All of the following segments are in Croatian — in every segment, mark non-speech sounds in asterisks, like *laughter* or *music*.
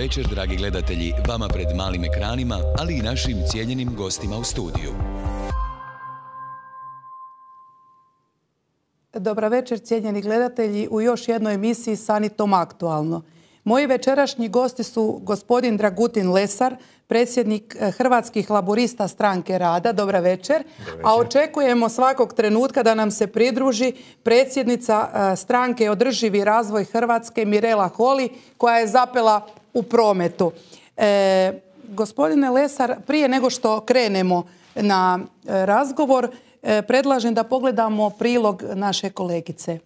Večer, dragi gledatelji, vama pred malim ekranima, ali i našim cijenjenim gostima u studiju. Dobra večer, cijenjeni gledatelji, u još jednoj emisiji Sanitom aktualno. Moji večerašnji gosti su gospodin Dragutin Lesar, predsjednik eh, Hrvatskih laborista stranke Rada. Dobra večer. A očekujemo svakog trenutka da nam se pridruži predsjednica eh, stranke Održivi razvoj Hrvatske Mirela Holi koja je zapela u prometu. E, gospodine Lesar, prije nego što krenemo na razgovor, predlažem da pogledamo prilog naše kolegice.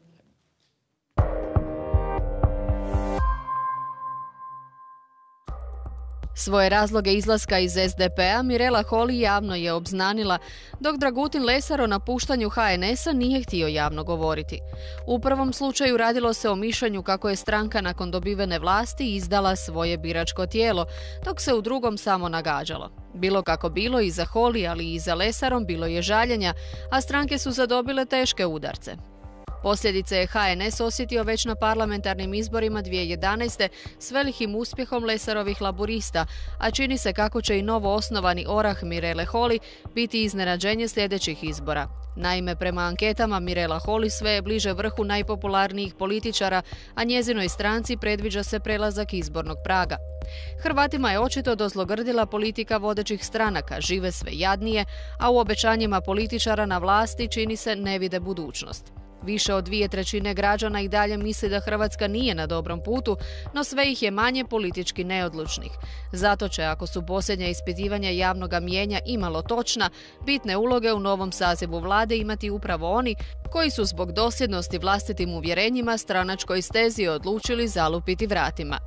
Svoje razloge izlaska iz SDP-a Mirela Holy javno je obznanila, dok Dragutin Lesar o napuštanju HNS-a nije htio javno govoriti. U prvom slučaju radilo se o mišljenju kako je stranka nakon dobivene vlasti izdala svoje biračko tijelo, dok se u drugom samo nagađalo. Bilo kako bilo i za Holi, ali i za Lesarom bilo je žaljenja, a stranke su zadobile teške udarce. Posljedice je HNS osjetio već na parlamentarnim izborima 2011. s velikim uspjehom Lesarovih laburista, a čini se kako će i novo osnovani orah Mirele Holi biti iznenađenje sljedećih izbora. Naime, prema anketama Mirela Holi sve je bliže vrhu najpopularnijih političara, a njezinoj stranci predviđa se prelazak izbornog praga. Hrvatima je očito dozlogrdila politika vodećih stranaka, žive sve jadnije, a u obećanjima političara na vlasti čini se ne vide budućnost. Više od dvije trećine građana i dalje misli da Hrvatska nije na dobrom putu, no sve ih je manje politički neodlučnih. Zato će, ako su posljednja ispitivanja javnog mijenja imalo točna, bitne uloge u novom sazivu vlade imati upravo oni koji su zbog dosljednosti vlastitim uvjerenjima stranačkoj stezi odlučili zalupiti vratima.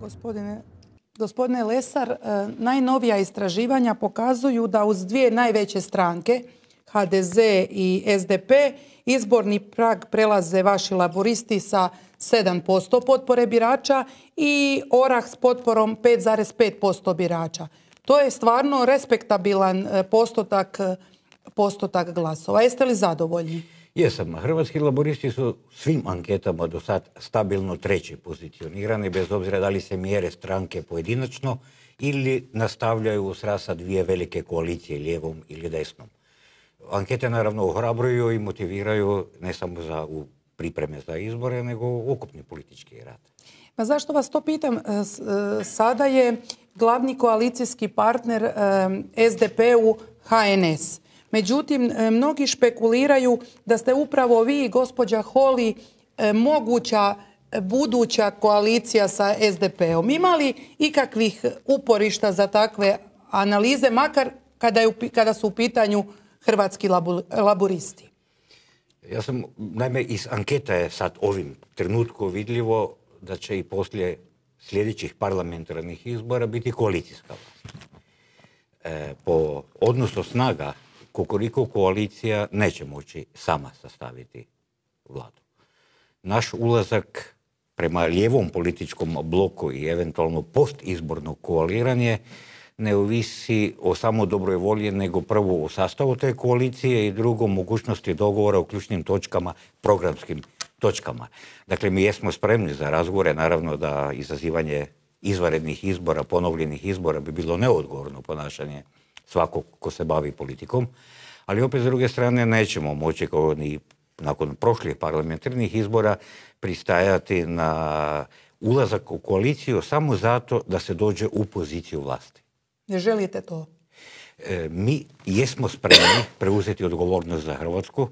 Gospodine Gospodine Lesar, e, najnovija istraživanja pokazuju da uz dvije najveće stranke, HDZ i SDP, izborni prag prelaze vaši laboristi sa 7% potpore birača i Orah s potporom 5,5% birača. To je stvarno respektabilan e, postotak, postotak glasova. Jeste li zadovoljni? Jesam. Hrvatski laboristi su svim anketama do sad stabilno treći pozicionirani, bez obzira da li se mjere stranke pojedinačno ili nastavljaju s rasa dvije velike koalicije, lijevom ili desnom. Ankete naravno ohrabruju i motiviraju ne samo za pripreme za izbore, nego ukupni politički rad. Pa zašto vas to pitam? E, e, sada je glavni koalicijski partner e, SDP-u HNS. Međutim, e, mnogi špekuliraju da ste upravo vi, gospođa Holi, e, moguća buduća koalicija sa SDP-om. Ima li ikakvih uporišta za takve analize, makar kada, kada su u pitanju hrvatski laburisti? Ja sam, naime, iz anketa je sad ovim trenutku vidljivo da će i poslije sljedećih parlamentarnih izbora biti koalicijska e, po odnosu snaga Kukuriku koalicija neće moći sama sastaviti vladu. Naš ulazak prema lijevom političkom bloku i eventualno postizborno koaliranje ne ovisi o samo dobroj volji, nego prvo o sastavu te koalicije i drugo mogućnosti dogovora o ključnim točkama, programskim točkama. Dakle, mi jesmo spremni za razgovore, naravno da izazivanje izvanrednih izbora, ponovljenih izbora bi bilo neodgovorno ponašanje svakog ko se bavi politikom, ali opet s druge strane nećemo moći kao ni nakon prošlih parlamentarnih izbora pristajati na ulazak u koaliciju samo zato da se dođe u poziciju vlasti. Ne želite to? E, mi jesmo spremni preuzeti odgovornost za Hrvatsku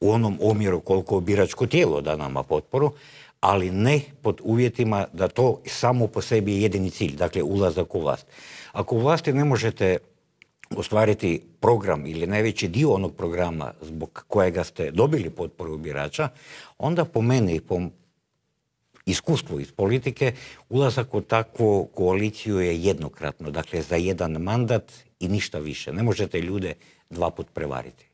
u onom omjeru koliko biračko tijelo da nama potporu, ali ne pod uvjetima da to samo po sebi je jedini cilj, dakle ulazak u vlast. Ako u vlasti ne možete ostvariti program ili najveći dio onog programa zbog kojega ste dobili potporu birača, onda po meni i po iskustvu iz politike ulazak u takvu koaliciju je jednokratno, dakle za jedan mandat i ništa više. Ne možete ljude dva put prevariti.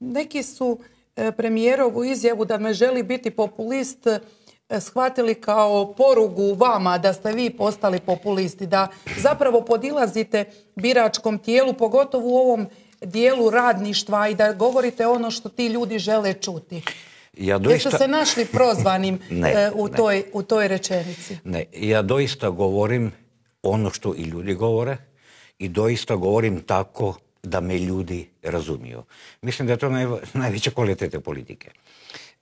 neki su e, premijerovu izjavu da ne želi biti populist E, shvatili kao porugu vama da ste vi postali populisti, da zapravo podilazite biračkom tijelu, pogotovo u ovom dijelu radništva i da govorite ono što ti ljudi žele čuti. Ja Jeste se našli prozvanim *laughs* Ne, e, u, ne. toj, u toj rečenici? Ne, ja doista govorim ono što i ljudi govore i doista govorim tako da me ljudi razumiju. Mislim da je to naj, najveća kvaliteta politike.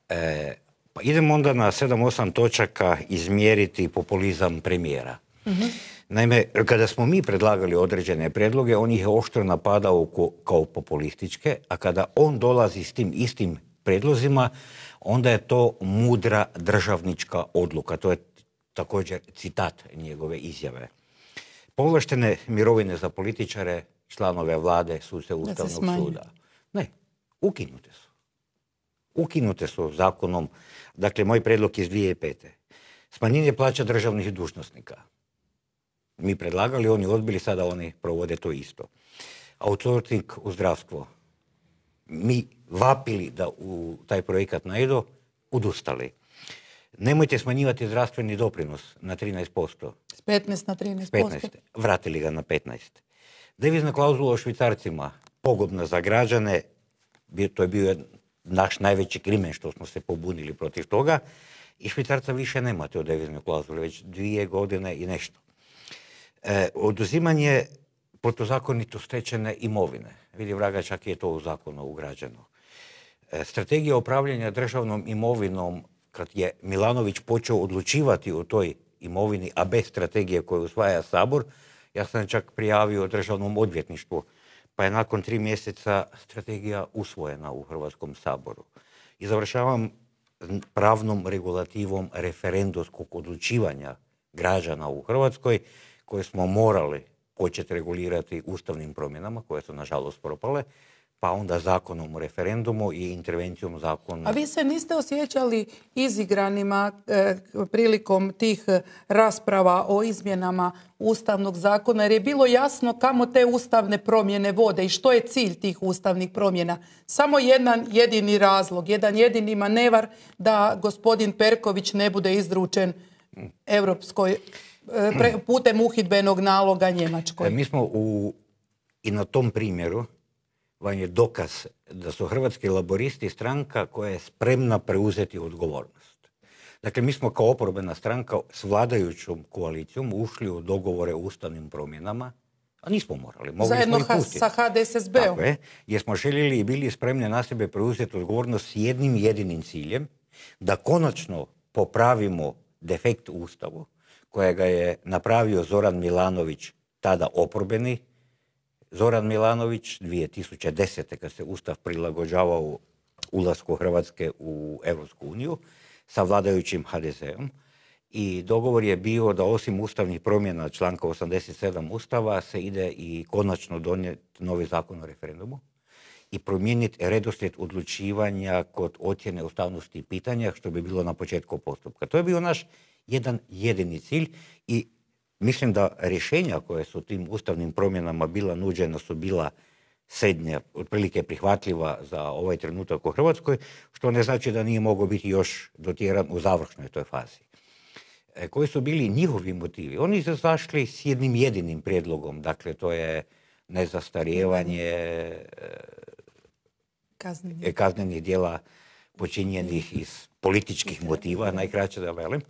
E, pa idemo onda na 7-8 točaka izmjeriti populizam premijera. Naime, kada smo mi predlagali određene predloge, on ih je oštro napadao kao populističke, a kada on dolazi s tim istim predlozima, onda je to mudra državnička odluka. To je također citat njegove izjave. Povlaštene mirovine za političare, članove vlade, suce Ustavnog suda. Ne, ukinute su. Ukinute su zakonom, dakle moj predlog iz 2005. Smanjenje plaća državnih dužnosnika. Mi predlagali, oni odbili, sada oni provode to isto. Outsourcing u zdravstvo. Mi vapili da u taj projekat ne idu, odustali. Nemojte smanjivati zdravstveni doprinos na 13%. S 15 na 13%. 15. Vratili ga na 15. Devizna klauzula o švicarcima, pogodna za građane, to je bio naš najveći krimen što smo se pobunili protiv toga i švicarca više nemate u deviznoj klauzuli, već dvije godine i nešto. E, oduzimanje protuzakonito stečene imovine. Vidi vraga, čak je to u zakonu ugrađeno. E, strategija upravljanja državnom imovinom, kad je Milanović počeo odlučivati o toj imovini, a bez strategije koju usvaja Sabor, ja sam čak prijavio državnom odvjetništvu, pa je nakon tri mjeseca strategija usvojena u Hrvatskom saboru. I završavam pravnom regulativom referendumskog odlučivanja građana u Hrvatskoj, koje smo morali početi regulirati ustavnim promjenama, koje su nažalost propale, pa onda zakonom o referendumu i intervencijom zakona. A vi se niste osjećali izigranima e, prilikom tih e, rasprava o izmjenama Ustavnog zakona jer je bilo jasno kamo te ustavne promjene vode i što je cilj tih ustavnih promjena. Samo jedan jedini razlog, jedan jedini manevar da gospodin Perković ne bude izručen Europskoj e, putem uhidbenog naloga Njemačkoj. E, Mi smo u, i na tom primjeru vam je dokaz da su hrvatski laboristi stranka koja je spremna preuzeti odgovornost. Dakle, mi smo kao oporbena stranka s vladajućom koalicijom ušli u dogovore o ustavnim promjenama, a nismo morali. Mogli Zajedno smo ih sa HDSSB-om. Tako je, jer smo željeli i bili spremni na sebe preuzeti odgovornost s jednim jedinim ciljem, da konačno popravimo defekt u Ustavu, kojega je napravio Zoran Milanović, tada oporbeni, Zoran Milanović 2010. kad se Ustav prilagođavao ulasku Hrvatske u Europsku uniju sa vladajućim HDZ-om i dogovor je bio da osim ustavnih promjena članka 87 Ustava se ide i konačno donijeti novi zakon o referendumu i promijeniti redoslijed odlučivanja kod ocjene ustavnosti pitanja što bi bilo na početku postupka. To je bio naš jedan jedini cilj i mislim da rješenja koje su tim ustavnim promjenama bila nuđena su bila srednja, otprilike prihvatljiva za ovaj trenutak u Hrvatskoj, što ne znači da nije mogao biti još dotjeran u završnoj toj fazi. E, koji su bili njihovi motivi? Oni su zašli s jednim jedinim prijedlogom, dakle to je nezastarijevanje e, kaznenih djela počinjenih iz političkih motiva, najkraće da velim.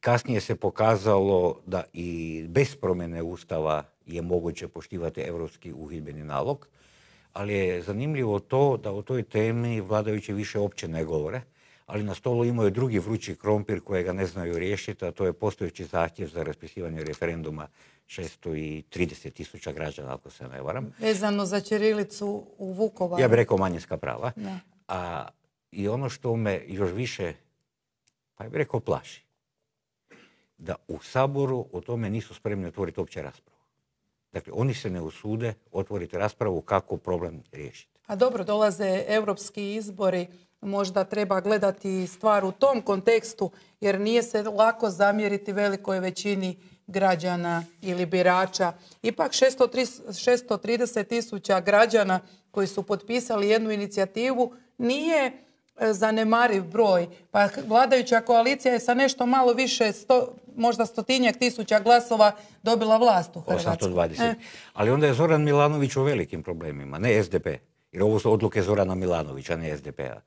Kasnije se pokazalo da i bez promjene Ustava je moguće poštivati europski uhidbeni nalog, ali je zanimljivo to da o toj temi vladajući više uopće ne govore, ali na stolu imaju drugi vrući krompir kojega ne znaju riješiti, a to je postojeći zahtjev za raspisivanje referenduma 630 tisuća građana, ako se ne varam. Vezano za Ćirilicu u Vukovaru. Ja bih rekao manjinska prava. A i ono što me još više, pa ja bih rekao plaši, da u Saboru o tome nisu spremni otvoriti uopće raspravu. Dakle, oni se ne usude otvoriti raspravu kako problem riješiti. A dobro, dolaze europski izbori, možda treba gledati stvar u tom kontekstu, jer nije se lako zamjeriti velikoj većini građana ili birača. Ipak 630 tisuća građana koji su potpisali jednu inicijativu nije e, zanemariv broj. Pa vladajuća koalicija je sa nešto malo više sto, možda stotinjak tisuća glasova dobila vlast u Hrvatskoj. 820. E, Ali onda je Zoran Milanović u velikim problemima, ne SDP. Jer ovo su odluke Zorana Milanovića, ne SDP-a.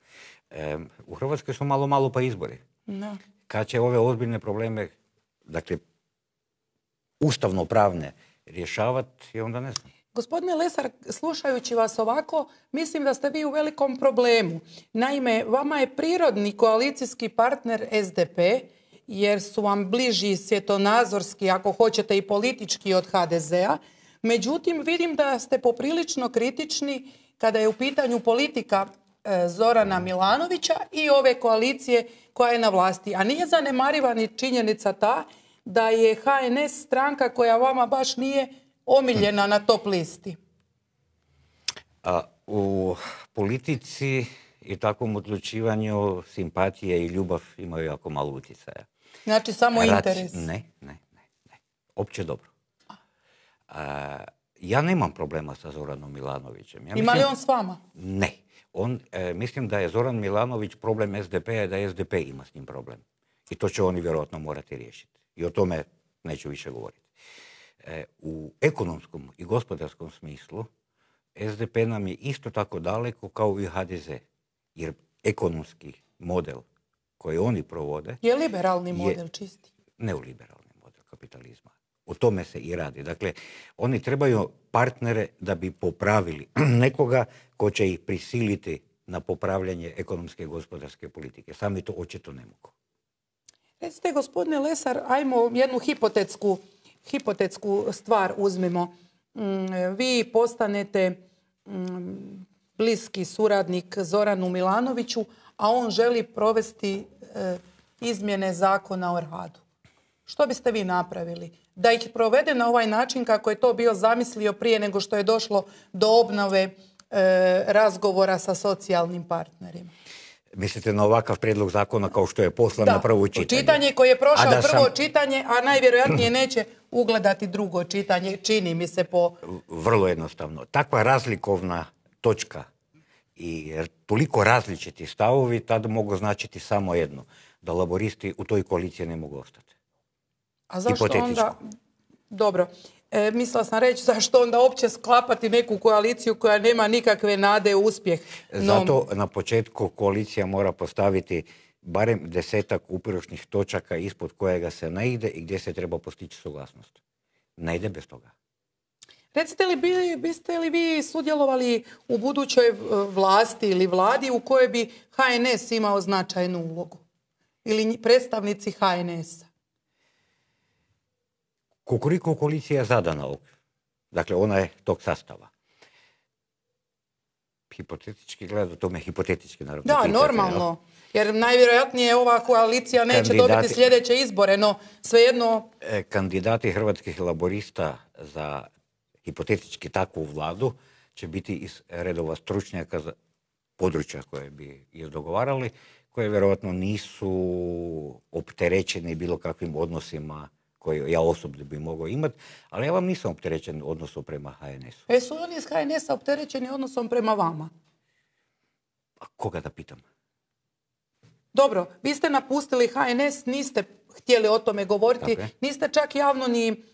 Em, u Hrvatskoj su malo, malo pa izbori. da. Kad će ove ozbiljne probleme, dakle, ustavno-pravne rješavati, onda ne znam. Gospodine Lesar, slušajući vas ovako, mislim da ste vi u velikom problemu. Naime, vama je prirodni koalicijski partner SDP, jer su vam bliži svjetonazorski, ako hoćete i politički od HDZ-a. Međutim, vidim da ste poprilično kritični kada je u pitanju politika e, Zorana Milanovića i ove koalicije koja je na vlasti. A nije zanemariva ni činjenica ta da je HNS stranka koja vama baš nije omiljena na top listi. U politici i takvom odlučivanju simpatije i ljubav imaju jako malo utjecaja. Znači samo Raci- interes. Ne, ne, ne, ne. Opće dobro. A, ja nemam problema sa Zoranom Milanovićem. Ja Ima li on s vama? Ne. On, e, mislim da je Zoran Milanović problem SDP-a i da SDP ima s njim problem. I to će oni vjerojatno morati riješiti. I o tome neću više govoriti. E, u ekonomskom i gospodarskom smislu SDP nam je isto tako daleko kao i HDZ. Jer ekonomski model koji oni provode Je liberalni Je- model čisti. neoliberalni model kapitalizma. O tome se i radi. Dakle, oni trebaju partnere da bi popravili *clears throat* nekoga ko će ih prisiliti na popravljanje ekonomske i gospodarske politike. Sami to očito ne mogu. Recite, gospodine Lesar, ajmo jednu hipotetsku, hipotetsku stvar uzmimo. Mm, Vi postanete mm, bliski suradnik Zoranu Milanoviću, a on želi provesti e, izmjene zakona o radu. Što biste vi napravili? Da ih provede na ovaj način kako je to bio zamislio prije nego što je došlo do obnove e, razgovora sa socijalnim partnerima. Mislite na ovakav prijedlog zakona kao što je poslan na prvo čitanje? čitanje koje je prošao prvo čitanje, a najvjerojatnije neće ugledati drugo čitanje, čini mi se po... Vrlo jednostavno. Takva razlikovna točka i toliko različiti stavovi tada mogu značiti samo jedno. Da laboristi u toj koaliciji ne mogu ostati. A zašto onda... Dobro, e, mislila sam reći zašto onda opće sklapati neku koaliciju koja nema nikakve nade u uspjeh. No, Zato na početku koalicija mora postaviti barem desetak upirošnih točaka ispod kojega se ne ide i gdje se treba postići suglasnost. Ne ide bez toga. Recite li, bi, biste li vi sudjelovali u budućoj e, vlasti ili vladi u kojoj bi HNS imao značajnu ulogu? Ili predstavnici HNS-a? Kukuriku koalicija je zadana okvir. Dakle, ona je tog sastava. Hipotetički gleda, to me hipotetički naravno. Da, normalno. Jer najvjerojatnije ova koalicija neće Kandidati- dobiti sljedeće izbore, no svejedno E, Kandidati hrvatskih laborista za hipotetički takvu vladu će biti iz redova stručnjaka za područja koje bi izdogovarali, koje vjerojatno nisu opterećeni bilo kakvim odnosima koje ja osobno bi mogao imati, ali ja vam nisam opterećen odnosom prema HNS-u. E su oni iz HNS-a opterećeni odnosom prema vama. A koga da pitam? Dobro, vi ste napustili HNS, niste htjeli o tome govoriti, Tako je. niste čak javno ni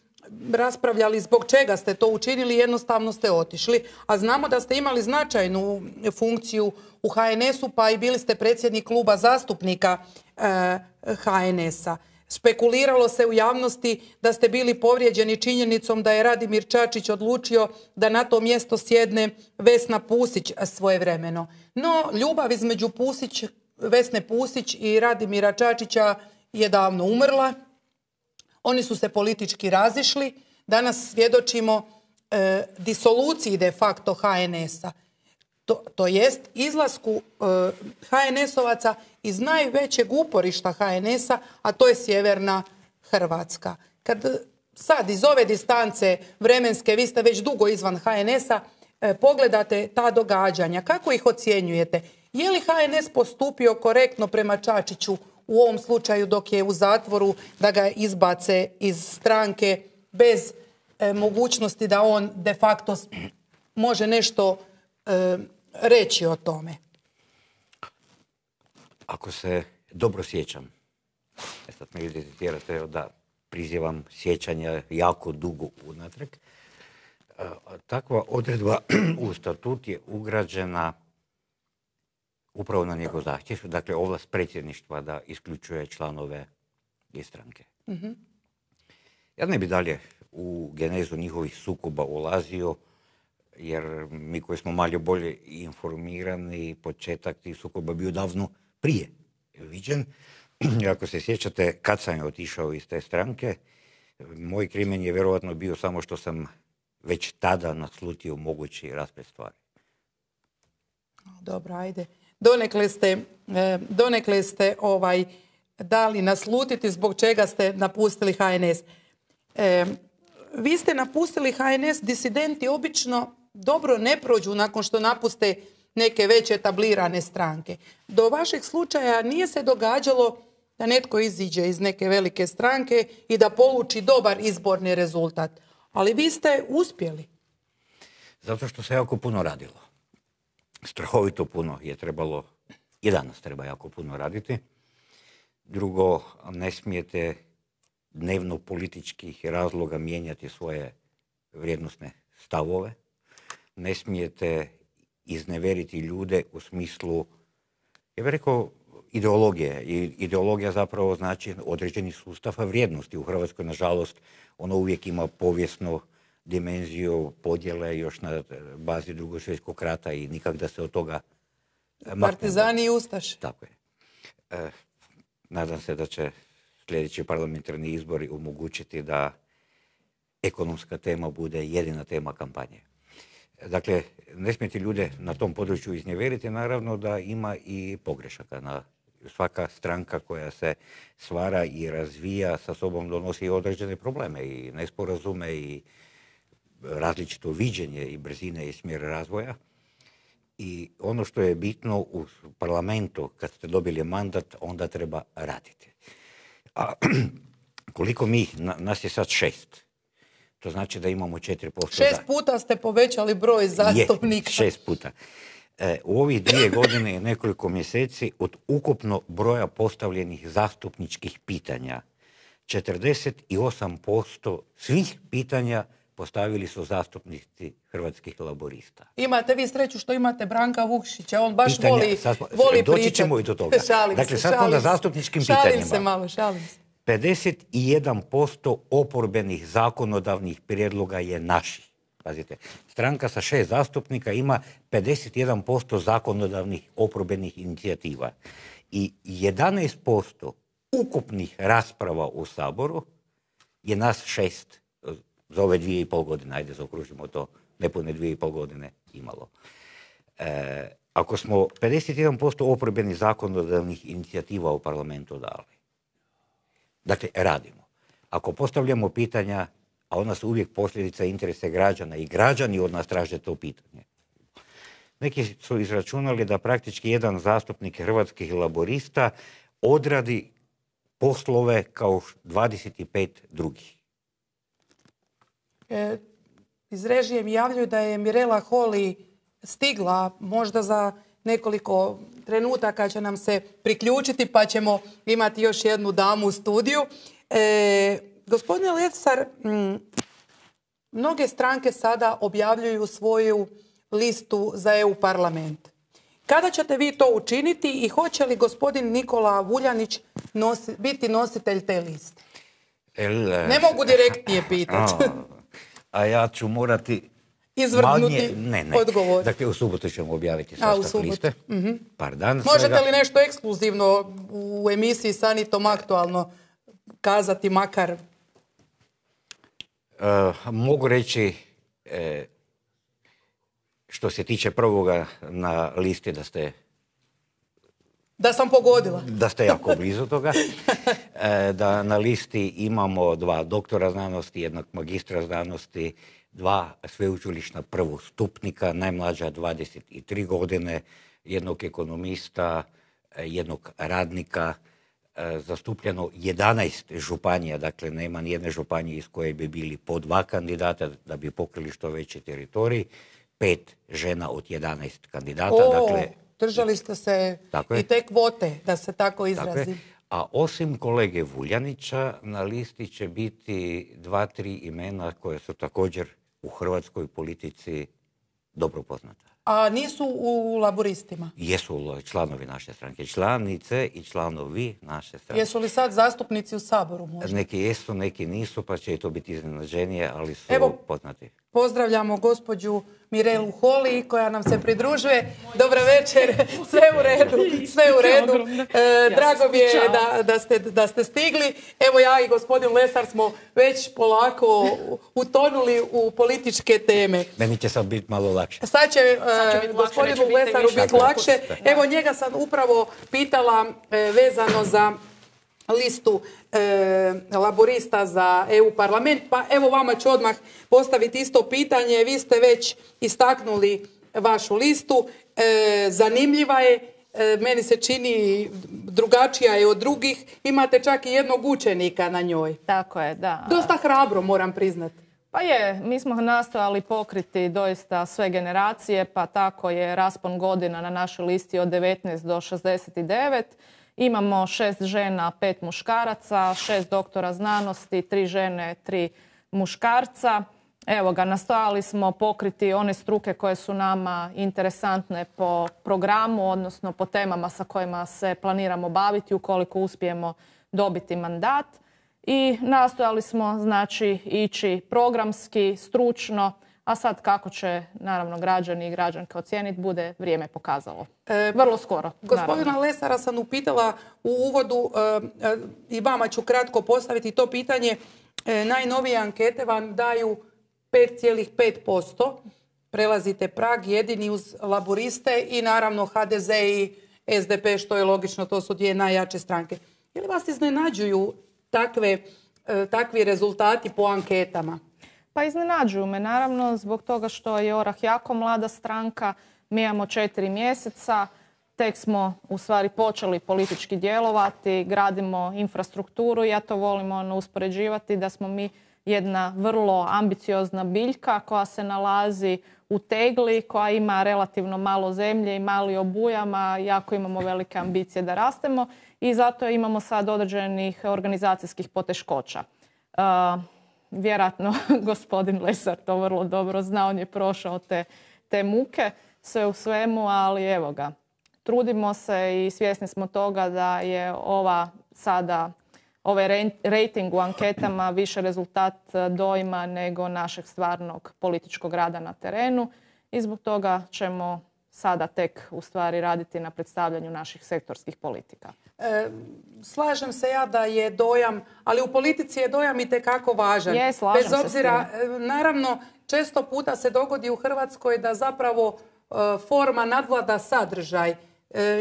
raspravljali zbog čega ste to učinili, jednostavno ste otišli. A znamo da ste imali značajnu funkciju u HNS-u, pa i bili ste predsjednik kluba zastupnika e, HNS-a. Špekuliralo se u javnosti da ste bili povrijeđeni činjenicom da je Radimir Čačić odlučio da na to mjesto sjedne Vesna Pusić svojevremeno. No, ljubav između Pusić, Vesne Pusić i Radimira Čačića je davno umrla. Oni su se politički razišli. Danas svjedočimo e, disoluciji de facto HNS-a. To, jest izlasku e, HNS-ovaca iz najvećeg uporišta HNS-a, a to je sjeverna Hrvatska. Kad sad iz ove distance vremenske, vi ste već dugo izvan HNS-a, e, pogledate ta događanja, kako ih ocjenjujete? Je li HNS postupio korektno prema Čačiću u ovom slučaju dok je u zatvoru da ga izbace iz stranke bez e, mogućnosti da on de facto može nešto e, reći o tome. Ako se dobro sjećam, e sad me evo da, prizivam sjećanja jako dugo unatrag. E, takva odredba *clears throat* u statut je ugrađena upravo na njegov zahtjev, dakle ovlast predsjedništva da isključuje članove iz stranke. Mhm. Ja ne bi dalje u genezu njihovih sukoba ulazio, jer mi koji smo malo bolje informirani, početak tih sukoba bio davno prije viđen. Ako se sjećate, kad sam je otišao iz te stranke, moj krimen je vjerojatno bio samo što sam već tada naslutio mogući raspred stvari. Dobro, ajde. Donekle ste, e, donekle ste ovaj, dali naslutiti zbog čega ste napustili HNS. E, vi ste napustili HNS, disidenti obično dobro ne prođu nakon što napuste neke već etablirane stranke. Do vašeg slučaja nije se događalo da netko iziđe iz neke velike stranke i da poluči dobar izborni rezultat. Ali vi ste uspjeli. Zato što se jako puno radilo. Strahovito puno je trebalo, i danas treba jako puno raditi. Drugo, ne smijete dnevno političkih razloga mijenjati svoje vrijednosne stavove. Ne smijete izneveriti ljude u smislu, ja bih rekao, ideologije. I ideologija zapravo znači određeni sustav vrijednosti. U Hrvatskoj, nažalost, ono uvijek ima povijesnu dimenziju podjele još na bazi drugog svjetskog rata i nikak da se od toga Partizani i Ustaš. Tako je. E, nadam se da će sljedeći parlamentarni izbori omogućiti da ekonomska tema bude jedina tema kampanje. Dakle, ne smijete ljude na tom području iznjeveriti, naravno da ima i pogrešaka. Na svaka stranka koja se stvara i razvija sa sobom donosi određene probleme i nesporazume i različito viđenje i brzine i smjer razvoja. I ono što je bitno u parlamentu, kad ste dobili mandat, onda treba raditi. A *clears throat* koliko mi, nas je sad šest, to znači da imamo 4%. Šest puta ste povećali broj zastupnika. Je, šest puta. E, u ovih dvije godine i nekoliko mjeseci od ukupno broja postavljenih zastupničkih pitanja 48% svih pitanja postavili su zastupnici hrvatskih laborista. Imate vi sreću što imate Branka Vukšića, on baš voli, voli Doći ćemo i do toga. *laughs* Šalim dakle, se, sad šalim na zastupničkim šalim pitanjima. se malo, šalim se. 51% oporbenih zakonodavnih prijedloga je naših. Pazite, stranka sa šest zastupnika ima 51% zakonodavnih oporbenih inicijativa i 11% ukupnih rasprava u Saboru je nas šest za ove dvije i pol godine, ajde zaokružimo to, nepune dvije i pol godine imalo. E, ako smo 51% oporbenih zakonodavnih inicijativa u parlamentu dali, dakle radimo. Ako postavljamo pitanja, a ona su uvijek posljedica interese građana i građani od nas traže to pitanje. Neki su izračunali da praktički jedan zastupnik hrvatskih laborista odradi poslove kao 25 drugih. E, iz režije mi javljaju da je Mirela Holi stigla možda za nekoliko trenutaka će nam se priključiti pa ćemo imati još jednu damu u studiju. E, gospodine Lesar, mnoge stranke sada objavljuju svoju listu za EU parlament. Kada ćete vi to učiniti i hoće li gospodin Nikola Vuljanić biti nositelj te liste? ne mogu direktnije pitati. A ja ću morati izvrgnuti ne, ne. odgovor. Dakle, u subotu ćemo objaviti sastav liste. Mm Par dana Možete li nešto ekskluzivno u emisiji Sanitom aktualno kazati makar? Uh, mogu reći e, što se tiče prvoga na listi da ste da sam pogodila. Da ste jako blizu toga. *laughs* E, da na listi imamo dva doktora znanosti, jednog magistra znanosti, dva sveučilišna prvostupnika, najmlađa 23 godine, jednog ekonomista, e, jednog radnika, e, zastupljeno 11 županija, dakle nema nijedne županije iz koje bi bili po dva kandidata da bi pokrili što veći teritorij, pet žena od 11 kandidata. dakle, držali ste se i te kvote, da se tako izrazi. A osim kolege Vuljanića, na listi će biti dva, tri imena koje su također u hrvatskoj politici dobro poznata. A nisu u laboristima? Jesu članovi naše stranke, članice i članovi naše stranke. Jesu li sad zastupnici u Saboru možda? Neki jesu, neki nisu, pa će i to biti iznenađenije, ali su Evo, poznati. Pozdravljamo gospođu Mirelu Holi koja nam se pridružuje. Dobra večer, sve u redu, sve u redu. E, drago mi je da, da, ste, da ste stigli. Evo ja i gospodin Lesar smo već polako utonuli u političke teme. Meni će sad biti malo lakše. Sad će, e, gospodinu Lesaru biti lakše. Evo njega sam upravo pitala e, vezano za listu e, laborista za EU parlament. Pa evo vama ću odmah postaviti isto pitanje. Vi ste već istaknuli vašu listu. E, zanimljiva je. E, meni se čini drugačija je od drugih. Imate čak i jednog učenika na njoj. Tako je, da. Dosta hrabro, moram priznati. Pa je, mi smo nastojali pokriti doista sve generacije, pa tako je raspon godina na našoj listi od 19 do 69. Imamo šest žena, pet muškaraca, šest doktora znanosti, tri žene, tri muškarca. Evo ga, nastojali smo pokriti one struke koje su nama interesantne po programu, odnosno po temama sa kojima se planiramo baviti ukoliko uspijemo dobiti mandat. I nastojali smo znači ići programski, stručno, a sad kako će naravno građani i građanke ocijeniti bude vrijeme pokazalo. E, Vrlo skoro. Gospodina Lesara sam upitala u uvodu e, e, i vama ću kratko postaviti to pitanje. najnovije ankete vam daju 5,5%. Prelazite prag jedini uz laboriste i naravno HDZ i SDP što je logično, to su dvije najjače stranke. Je li vas iznenađuju takve, takvi rezultati po anketama? Pa iznenađuju me naravno zbog toga što je Orah jako mlada stranka, mi imamo četiri mjeseca, tek smo u stvari počeli politički djelovati, gradimo infrastrukturu, ja to volim ono, uspoređivati da smo mi jedna vrlo ambiciozna biljka koja se nalazi u tegli, koja ima relativno malo zemlje i mali obujam, a jako imamo velike ambicije da rastemo i zato imamo sad određenih organizacijskih poteškoća. Uh, vjerojatno *laughs* gospodin Lesar to vrlo dobro zna, on je prošao te, te muke, sve u svemu, ali evo ga. Trudimo se i svjesni smo toga da je ova sada ovaj rating u anketama više rezultat dojma nego našeg stvarnog političkog rada na terenu i zbog toga ćemo sada tek u stvari raditi na predstavljanju naših sektorskih politika. E, slažem se ja da je dojam, ali u politici je dojam i tekako važan. Je, Bez obzira, e, naravno, često puta se dogodi u Hrvatskoj da zapravo e, forma nadvlada sadržaj.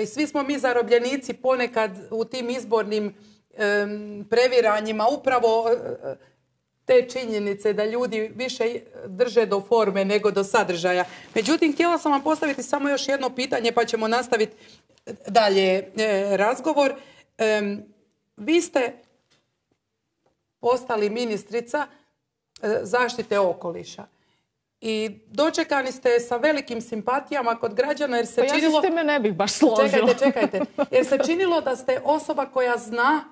I svi smo mi zarobljenici ponekad u tim izbornim previranjima upravo te činjenice da ljudi više drže do forme nego do sadržaja. Međutim, htjela sam vam postaviti samo još jedno pitanje pa ćemo nastaviti dalje e, razgovor. vi ste postali ministrica e, zaštite okoliša. I dočekani ste sa velikim simpatijama kod građana jer se pa činilo... ja se time ne bih baš složila. Čekajte, čekajte. Jer se činilo da ste osoba koja zna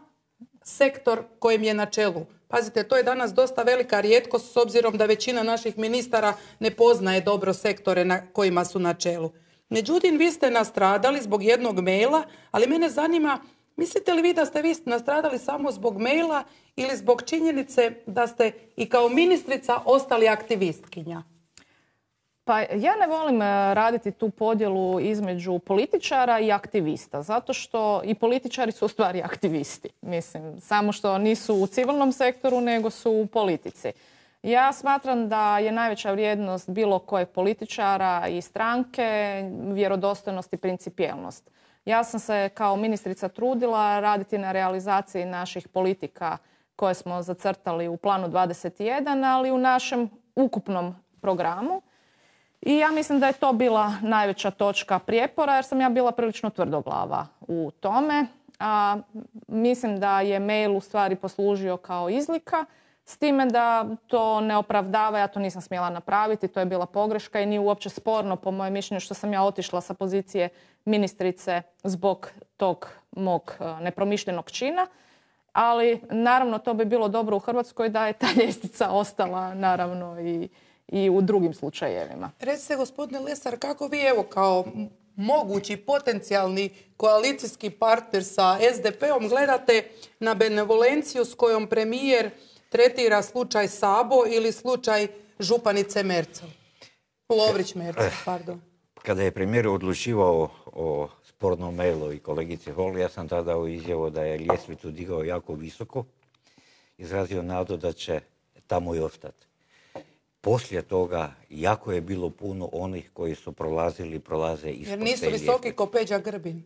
sektor kojem je na čelu. Pazite, to je danas dosta velika rijetkost s obzirom da većina naših ministara ne poznaje dobro sektore na kojima su na čelu. Međutim, vi ste nastradali zbog jednog maila, ali mene zanima, mislite li vi da ste vi nastradali samo zbog maila ili zbog činjenice da ste i kao ministrica ostali aktivistkinja? Pa ja ne volim e, raditi tu podjelu između političara i aktivista, zato što i političari su u stvari aktivisti. Mislim, samo što nisu u civilnom sektoru, nego su u politici. Ja smatram da je najveća vrijednost bilo kojeg političara i stranke vjerodostojnost i principijelnost. Ja sam se kao ministrica trudila raditi na realizaciji naših politika koje smo zacrtali u planu 21, ali u našem ukupnom programu. I ja mislim da je to bila najveća točka prijepora jer sam ja bila prilično tvrdoglava u tome. A, mislim da je mail u stvari poslužio kao izlika S time da to ne opravdava, ja to nisam smjela napraviti, to je bila pogreška i nije uopće sporno po mojem mišljenju što sam ja otišla sa pozicije ministrice zbog tog mog e, nepromišljenog čina. Ali naravno to bi bilo dobro u Hrvatskoj da je ta ljestvica ostala naravno i, i u drugim slučajevima. Recite gospodine Lesar, kako vi evo kao mogući potencijalni koalicijski partner sa SDP-om gledate na benevolenciju s kojom premijer tretira slučaj Sabo ili slučaj županice Mercel? Lovrić Mercel, eh, pardon. Kada je premijer odlučivao o spornom mailu i kolegici Hol, ja sam tada u izjavu da je ljestvicu digao jako visoko, izrazio nadu da će tamo i ostati. Poslije toga jako je bilo puno onih koji su prolazili, prolaze ispod Jer nisu visoki ko Peđa Grbin.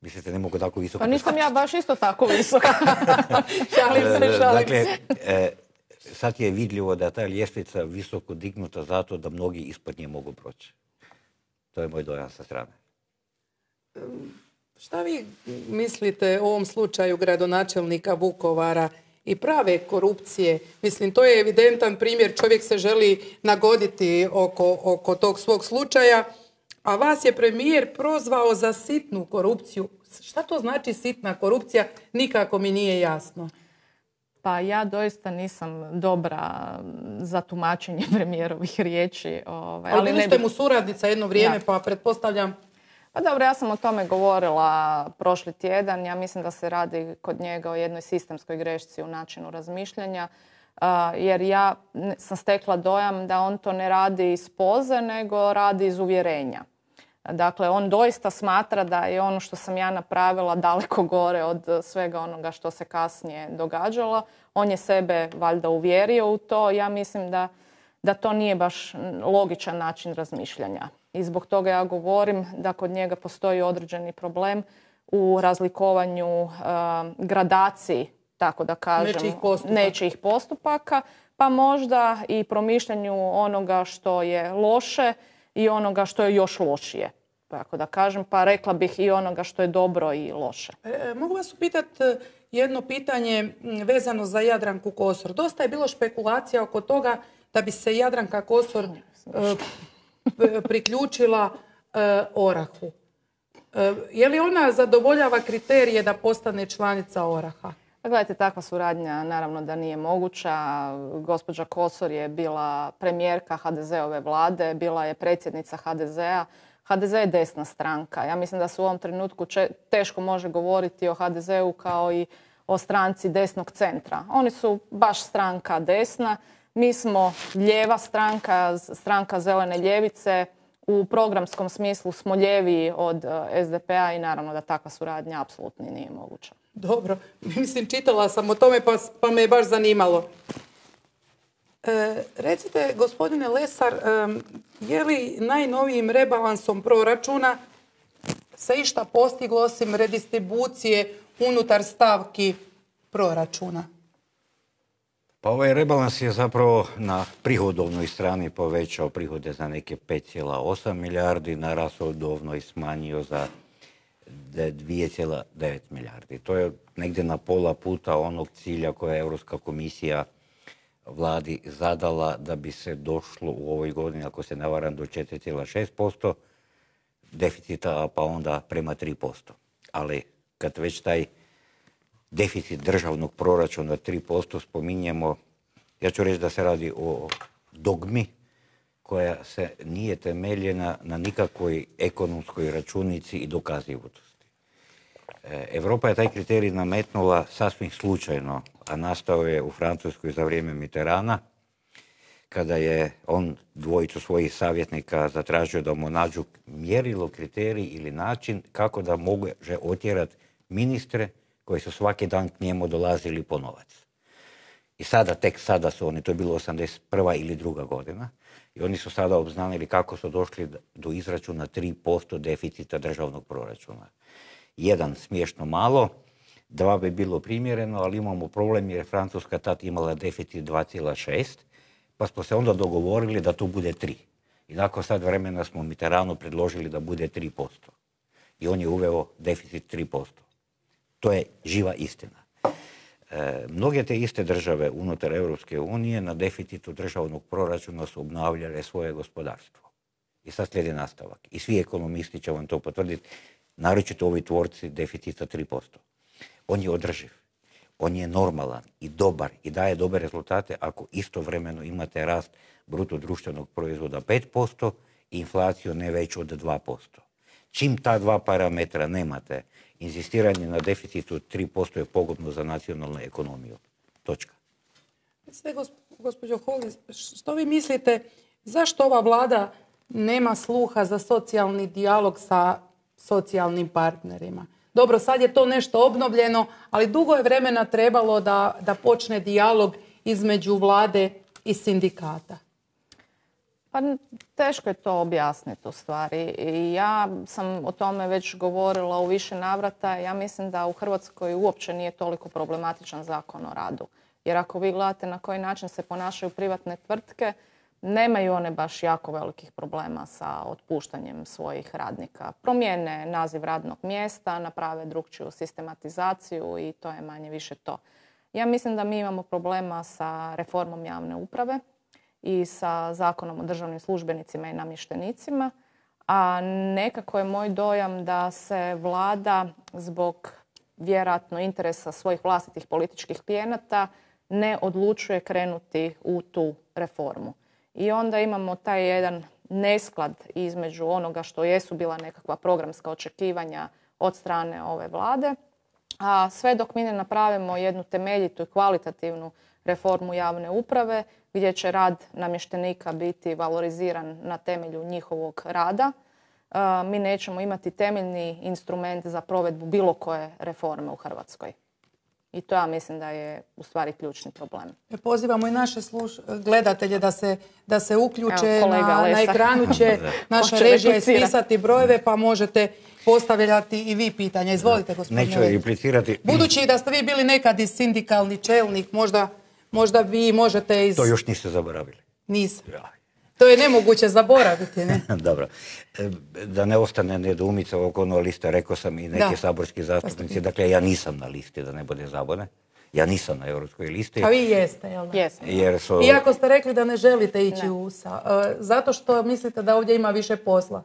Mislite, ne mogu tako visoko Pa nisam ja baš isto tako visoka. *laughs* šalim se, šalim dakle, e, sad je vidljivo da je ta ljestvica visoko dignuta zato da mnogi ispod nje mogu proći. To je moj dojam sa strane. Šta vi mislite o ovom slučaju gradonačelnika Vukovara i prave korupcije? Mislim, to je evidentan primjer. Čovjek se želi nagoditi oko, oko tog svog slučaja, a vas je premijer prozvao za sitnu korupciju. Šta to znači sitna korupcija? Nikako mi nije jasno. Pa ja doista nisam dobra za tumačenje *laughs* premijerovih riječi. Ovaj, ali, ali ste mu suradnica jedno vrijeme, pa pretpostavljam pa dobro, ja sam o tome govorila prošli tjedan. Ja mislim da se radi kod njega o jednoj sistemskoj grešci u načinu razmišljanja. Jer ja sam stekla dojam da on to ne radi iz poze, nego radi iz uvjerenja. Dakle, on doista smatra da je ono što sam ja napravila daleko gore od svega onoga što se kasnije događalo. On je sebe valjda uvjerio u to. Ja mislim da, da to nije baš logičan način razmišljanja. I zbog toga ja govorim da kod njega postoji određeni problem u razlikovanju uh, gradaciji, tako da kažem, nečijih postupaka, pa možda i promišljanju onoga što je loše i onoga što je još lošije. Tako da kažem, pa rekla bih i onoga što je dobro i loše. E, e mogu vas upitati jedno pitanje vezano za Jadranku Kosor. Dosta je bilo špekulacija oko toga da bi se Jadranka Kosor priključila e, Orahu. E, je li ona zadovoljava kriterije da postane članica Oraha? Pa gledajte, takva suradnja naravno da nije moguća. Gospođa Kosor je bila premijerka HDZ-ove vlade, bila je predsjednica HDZ-a. HDZ je desna stranka. Ja mislim da se u ovom trenutku teško može govoriti o HDZ-u kao i o stranci desnog centra. Oni su baš stranka desna mi smo lijeva stranka, stranka zelene ljevice. U programskom smislu smo ljeviji od eh, SDP-a i naravno da takva suradnja apsolutno nije moguća. Dobro, *laughs* mislim čitala sam o tome pa, pa me je baš zanimalo. E, recite, gospodine Lesar, je li najnovijim rebalansom proračuna se išta postiglo osim redistribucije unutar stavki proračuna? Pa ovaj rebalans je zapravo na prihodovnoj strani povećao prihode za neke 5,8 milijardi, na rashodovnoj smanjio za 2,9 milijardi. To je negdje na pola puta onog cilja koje je Europska komisija vladi zadala da bi se došlo u ovoj godini, ako se ne varam, do 4,6% deficita, pa onda prema 3%. Ali kad već taj deficit državnog proračuna 3% spominjemo, ja ću reći da se radi o dogmi koja se nije temeljena na nikakvoj ekonomskoj računici i dokazivosti. E, Europa je taj kriterij nametnula sasvim slučajno, a nastao je u Francuskoj za vrijeme Mitterana, kada je on dvojicu svojih savjetnika zatražio da mu nađu mjerilo, kriterij ili način kako da može otjerati ministre koji su svaki dan k njemu dolazili po novac. I sada, tek sada su oni, to je bilo 81. ili druga godina, i oni su sada obznanili kako su došli do izračuna 3% deficita državnog proračuna. Jedan smiješno malo, dva bi bilo primjereno, ali imamo problem jer je Francuska tad imala deficit 2,6, pa smo se onda dogovorili da to bude 3. I nakon sad vremena smo Mitterrandu predložili da bude 3%. I on je uveo deficit 3%. To je živa istina. E, mnoge te iste države unutar Europske unije na deficitu državnog proračuna su obnavljale svoje gospodarstvo. I sad slijedi nastavak. I svi ekonomisti će vam to potvrditi, naročito ovi tvorci deficita 3%. On je održiv, on je normalan i dobar i daje dobre rezultate ako istovremeno imate rast bruto društvenog proizvoda 5% i inflaciju ne veću od 2%. Čim ta dva parametra nemate, inzistiranje na deficitu 3% je pogodno za nacionalnu ekonomiju. Točka. Sve, gospođo Holi, što vi mislite, zašto ova vlada nema sluha za socijalni dijalog sa socijalnim partnerima? Dobro, sad je to nešto obnovljeno, ali dugo je vremena trebalo da, da počne dijalog između vlade i sindikata. Pa teško je to objasniti u stvari. I ja sam o tome već govorila u više navrata. Ja mislim da u Hrvatskoj uopće nije toliko problematičan zakon o radu. Jer ako vi gledate na koji način se ponašaju privatne tvrtke, nemaju one baš jako velikih problema sa otpuštanjem svojih radnika. Promijene naziv radnog mjesta, naprave drugčiju sistematizaciju i to je manje više to. Ja mislim da mi imamo problema sa reformom javne uprave i sa zakonom o državnim službenicima i namještenicima, a nekako je moj dojam da se vlada zbog vjerojatno interesa svojih vlastitih političkih klijenata ne odlučuje krenuti u tu reformu. I onda imamo taj jedan nesklad između onoga što jesu bila nekakva programska očekivanja od strane ove vlade, a sve dok mi ne napravimo jednu temeljitu i kvalitativnu reformu javne uprave gdje će rad namještenika biti valoriziran na temelju njihovog rada, mi nećemo imati temeljni instrument za provedbu bilo koje reforme u Hrvatskoj. I to ja mislim da je u stvari ključni problem. E, pozivamo i naše gledatelje da se, da se uključe. na, na ekranu *laughs* će naša režija ispisati brojeve pa možete postavljati i vi pitanja. Izvolite gospodine. Neću replicirati. Budući da ste vi bili nekad i sindikalni čelnik, možda, možda vi možete iz... To još niste zaboravili. Nisam. To je nemoguće zaboraviti, ne? *laughs* Dobro. E, da ne ostane nedoumica oko ono liste, rekao sam i neki saborski zastupnici. Dakle, ja nisam na listi, da ne bude zabune. Ja nisam na europskoj listi. A vi jeste, jel da? Jer su... Iako ste rekli da ne želite ići u USA. E, zato što mislite da ovdje ima više posla.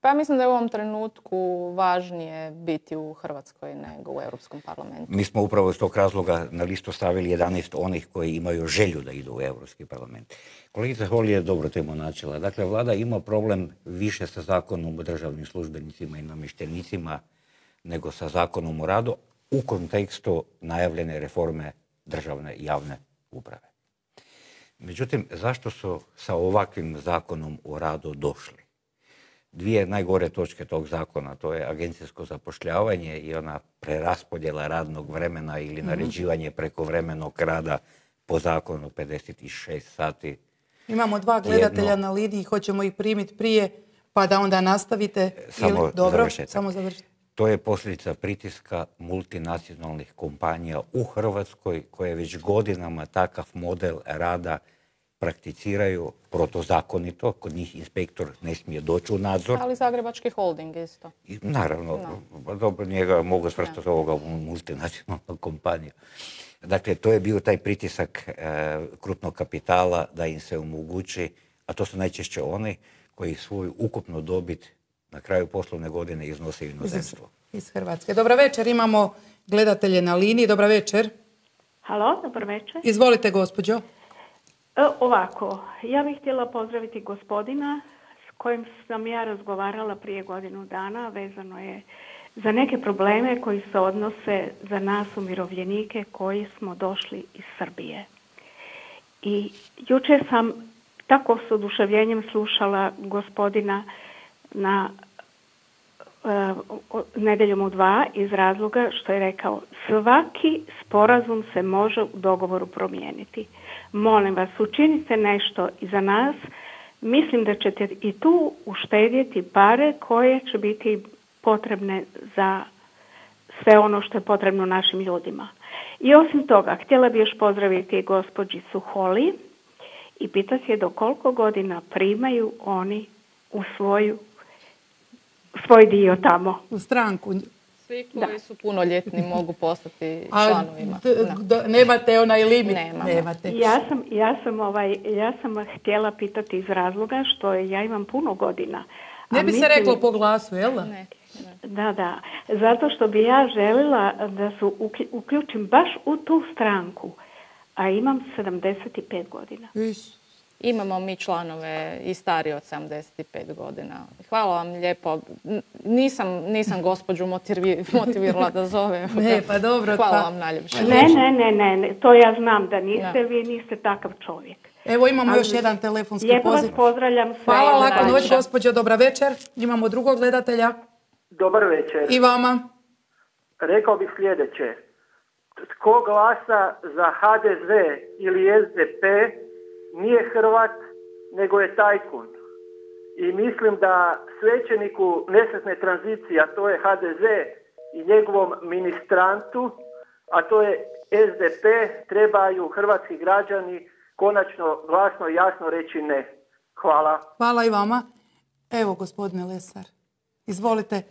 Pa mislim da je u ovom trenutku važnije biti u Hrvatskoj nego u Europskom parlamentu. Mi smo upravo iz tog razloga na listu stavili 11 onih koji imaju želju da idu u Europski parlament. Kolegica Holi je dobro temu načela. Dakle, vlada ima problem više sa zakonom o državnim službenicima i namještenicima nego sa zakonom o radu u kontekstu najavljene reforme državne javne uprave. Međutim, zašto su sa ovakvim zakonom o radu došli? Dvije najgore točke tog zakona, to je agencijsko zapošljavanje i ona preraspodjela radnog vremena ili mhm. naređivanje prekovremenog rada po zakonu 56 sati. Imamo dva gledatelja na lidiji, hoćemo ih primiti prije pa da onda nastavite. Samo Dobro, samo završite. To je posljedica pritiska multinacionalnih kompanija u Hrvatskoj koje već godinama takav model rada prakticiraju protozakonito, kod njih inspektor ne smije doći u nadzor. Ali Zagrebački holding isto. I, naravno, pa dobro njega mogu svrstati ovoga u multinacionalnu *laughs* kompaniju. Dakle, to je bio taj pritisak e, krupnog kapitala da im se omogući, a to su najčešće oni koji svoju ukupnu dobit na kraju poslovne godine iznose u inozemstvo. Iz, iz Hrvatske. Dobra večer, imamo gledatelje na liniji. Dobra večer. Halo, dobar večer. Izvolite, gospođo. E, ovako, ja bih htjela pozdraviti gospodina s kojim sam ja razgovarala prije godinu dana, vezano je za neke probleme koji se odnose za nas umirovljenike koji smo došli iz Srbije. I jučer sam tako s oduševljenjem slušala gospodina na e, nedeljom u dva iz razloga što je rekao svaki sporazum se može u dogovoru promijeniti molim vas, učinite nešto i za nas. Mislim da ćete i tu uštedjeti pare koje će biti potrebne za sve ono što je potrebno našim ljudima. I osim toga, htjela bih još pozdraviti gospođicu Holi i pitati je do koliko godina primaju oni u svoju, svoj dio tamo. U stranku. Svi koji su punoljetni mogu postati *laughs* članovima. Da. nemate onaj limit? Nemamo. Nemate. Ja sam, ja sam, ovaj, ja sam htjela pitati iz razloga što ja imam puno godina. A Ne bi se mislim- reklo po glasu, jel da? Ne. Da, da. Zato što bi ja željela da se uklju- uključim baš u tu stranku. A imam 75 godina. Isu. Imamo mi članove i stariji od 75 godina. Hvala vam lijepo. Nisam, nisam gospođu motivi- motivirala da zove. *laughs* Ne, pa dobro, Hvala pa- vam najljepše. Ne, ne, ne, ne, ne, to ja znam da niste, vi niste takav čovjek. Evo imamo Ali još jedan telefonski Lijepo vas poziv. pozdravljam sve. Hvala, lako noć, gospođo, dobra večer. Imamo drugog gledatelja. Dobar večer. I vama. Rekao bih sljedeće. Tko glasa za HDZ ili SDP nije Hrvat, nego je tajkun. I mislim da svećeniku nesretne tranzicije, a to je HDZ i njegovom ministrantu, a to je SDP, trebaju hrvatski građani konačno glasno i jasno reći ne. Hvala. Hvala i vama. Evo, gospodine Lesar. Izvolite.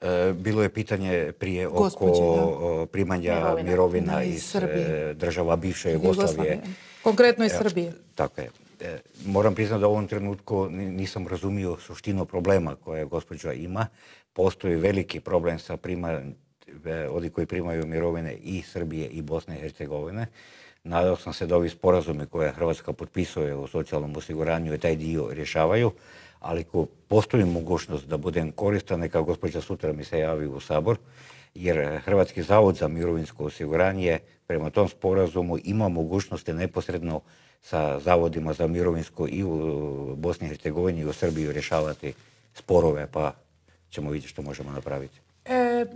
E, Bilo je pitanje prije oko Gospođe, da. o, primanja Mirovina. mirovina, iz iz Srbije. e, država bivše Jugoslavije. Jugoslavije. Konkretno iz Srbije. Tako je. E, Moram priznati da u ovom trenutku ni- nisam razumio suštinu problema koje gospođa ima. Postoji veliki problem sa prima, e, oni koji primaju mirovine i Srbije i Bosne i Hercegovine. Nadao sam se da ovi sporazumi koje Hrvatska potpisuje u socijalnom osiguranju i taj dio rješavaju, ali ako postoji mogućnost da budem koristan, neka gospođa sutra mi se javi u Sabor, jer Hrvatski zavod za mirovinsko osiguranje prema tom sporazumu ima mogućnosti neposredno sa zavodima za mirovinsko i u Bosni i Hercegovini i u Srbiji rješavati sporove, pa ćemo vidjeti što možemo napraviti. E,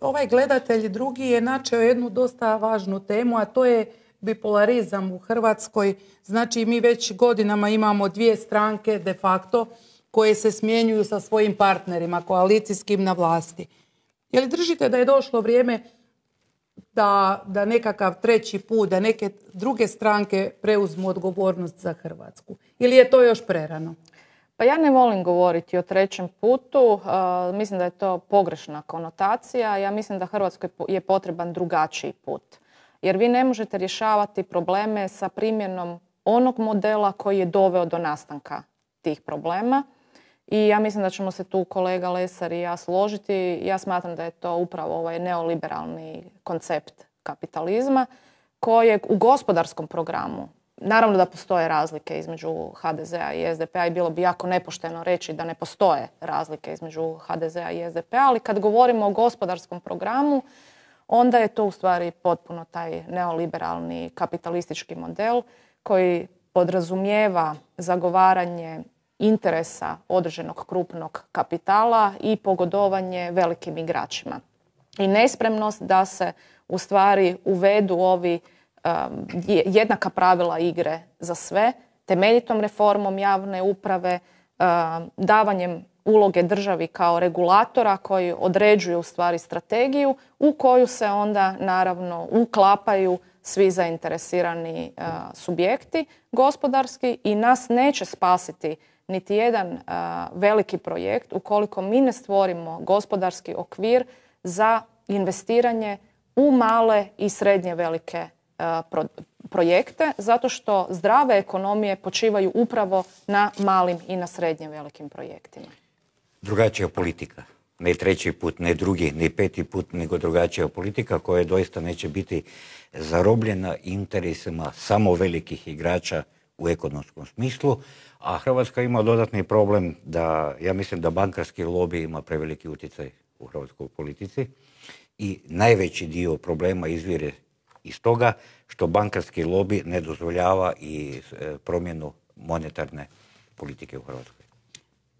ovaj gledatelj drugi je načeo jednu dosta važnu temu, a to je bipolarizam u Hrvatskoj. Znači, mi već godinama imamo dvije stranke de facto koje se smjenjuju sa svojim partnerima koalicijskim na vlasti. Je li držite da je došlo vrijeme da, da nekakav treći put, da neke druge stranke preuzmu odgovornost za Hrvatsku? Ili je to još prerano? Pa ja ne volim govoriti o trećem putu. Mislim da je to pogrešna konotacija. Ja mislim da Hrvatskoj je potreban drugačiji put. Jer vi ne možete rješavati probleme sa primjenom onog modela koji je doveo do nastanka tih problema. I ja mislim da ćemo se tu kolega Lesar i ja složiti. Ja smatram da je to upravo ovaj neoliberalni koncept kapitalizma kojeg u gospodarskom programu Naravno da postoje razlike između HDZ-a i SDP-a i bilo bi jako nepošteno reći da ne postoje razlike između HDZ-a i SDP-a, ali kad govorimo o gospodarskom programu, onda je to u stvari potpuno taj neoliberalni kapitalistički model koji podrazumijeva zagovaranje interesa određenog krupnog kapitala i pogodovanje velikim igračima. I nespremnost da se u stvari uvedu ovi je- jednaka pravila igre za sve, temeljitom reformom javne uprave, davanjem uloge državi kao regulatora koji određuje u stvari strategiju u koju se onda naravno uklapaju svi zainteresirani subjekti gospodarski i nas neće spasiti niti jedan veliki projekt ukoliko mi ne stvorimo gospodarski okvir za investiranje u male i srednje velike pro- projekte zato što zdrave ekonomije počivaju upravo na malim i na srednje velikim projektima. drugačija politika. Ne treći put, ne drugi, ne peti put, nego drugačija politika koja doista neće biti zarobljena interesima samo velikih igrača u ekonomskom smislu, a Hrvatska ima dodatni problem da, ja mislim da bankarski lobby ima preveliki utjecaj u hrvatskoj politici i najveći dio problema izvire iz toga što bankarski lobby ne dozvoljava i e, promjenu monetarne politike u Hrvatskoj.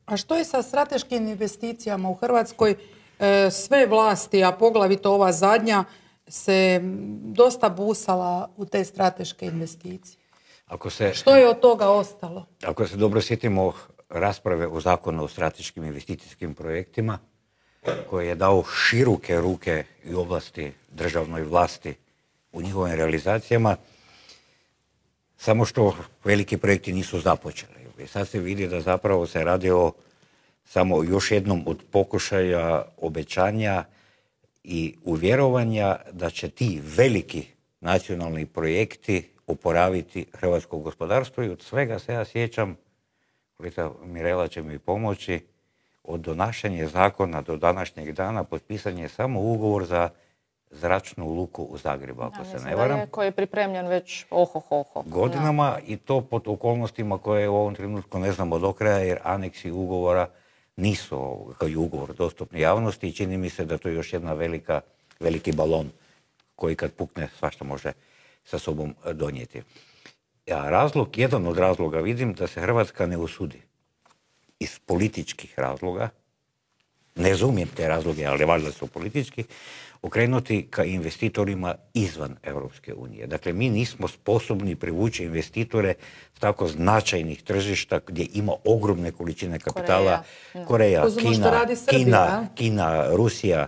A što je sa strateškim investicijama u Hrvatskoj? E, sve vlasti, a poglavito ova zadnja, se dosta busala u te strateške investicije. Ako se, Što je od toga ostalo? ako se dobro sjetimo rasprave o zakonu o strateškim investicijskim projektima, koji je dao široke ruke i ovlasti državnoj vlasti u njihovim realizacijama, samo što veliki projekti nisu započeli. I sad se vidi da zapravo se radi o samo još jednom od pokušaja obećanja i uvjerovanja da će ti veliki nacionalni projekti oporaviti hrvatsko gospodarstvo i od svega se ja sjećam, kolega Mirela će mi pomoći, od donašanja zakona do današnjeg dana potpisan je samo ugovor za zračnu luku u Zagrebu, ako se ne varam. koji je pripremljen već oho, ho, Godinama i to pod okolnostima koje u ovom trenutku ne znamo do kraja, jer aneksi ugovora nisu kao i ugovor dostupni javnosti i čini mi se da to je još jedna velika, veliki balon koji kad pukne svašta može sa sobom donijeti. Ja razlog, jedan od razloga vidim da se Hrvatska ne usudi iz političkih razloga, ne razumijem te razloge, ali valjda su politički, okrenuti ka investitorima izvan Europske unije. Dakle, mi nismo sposobni privući investitore s tako značajnih tržišta gdje ima ogromne količine kapitala. Koreja, Kina, Kina, Kina, Rusija.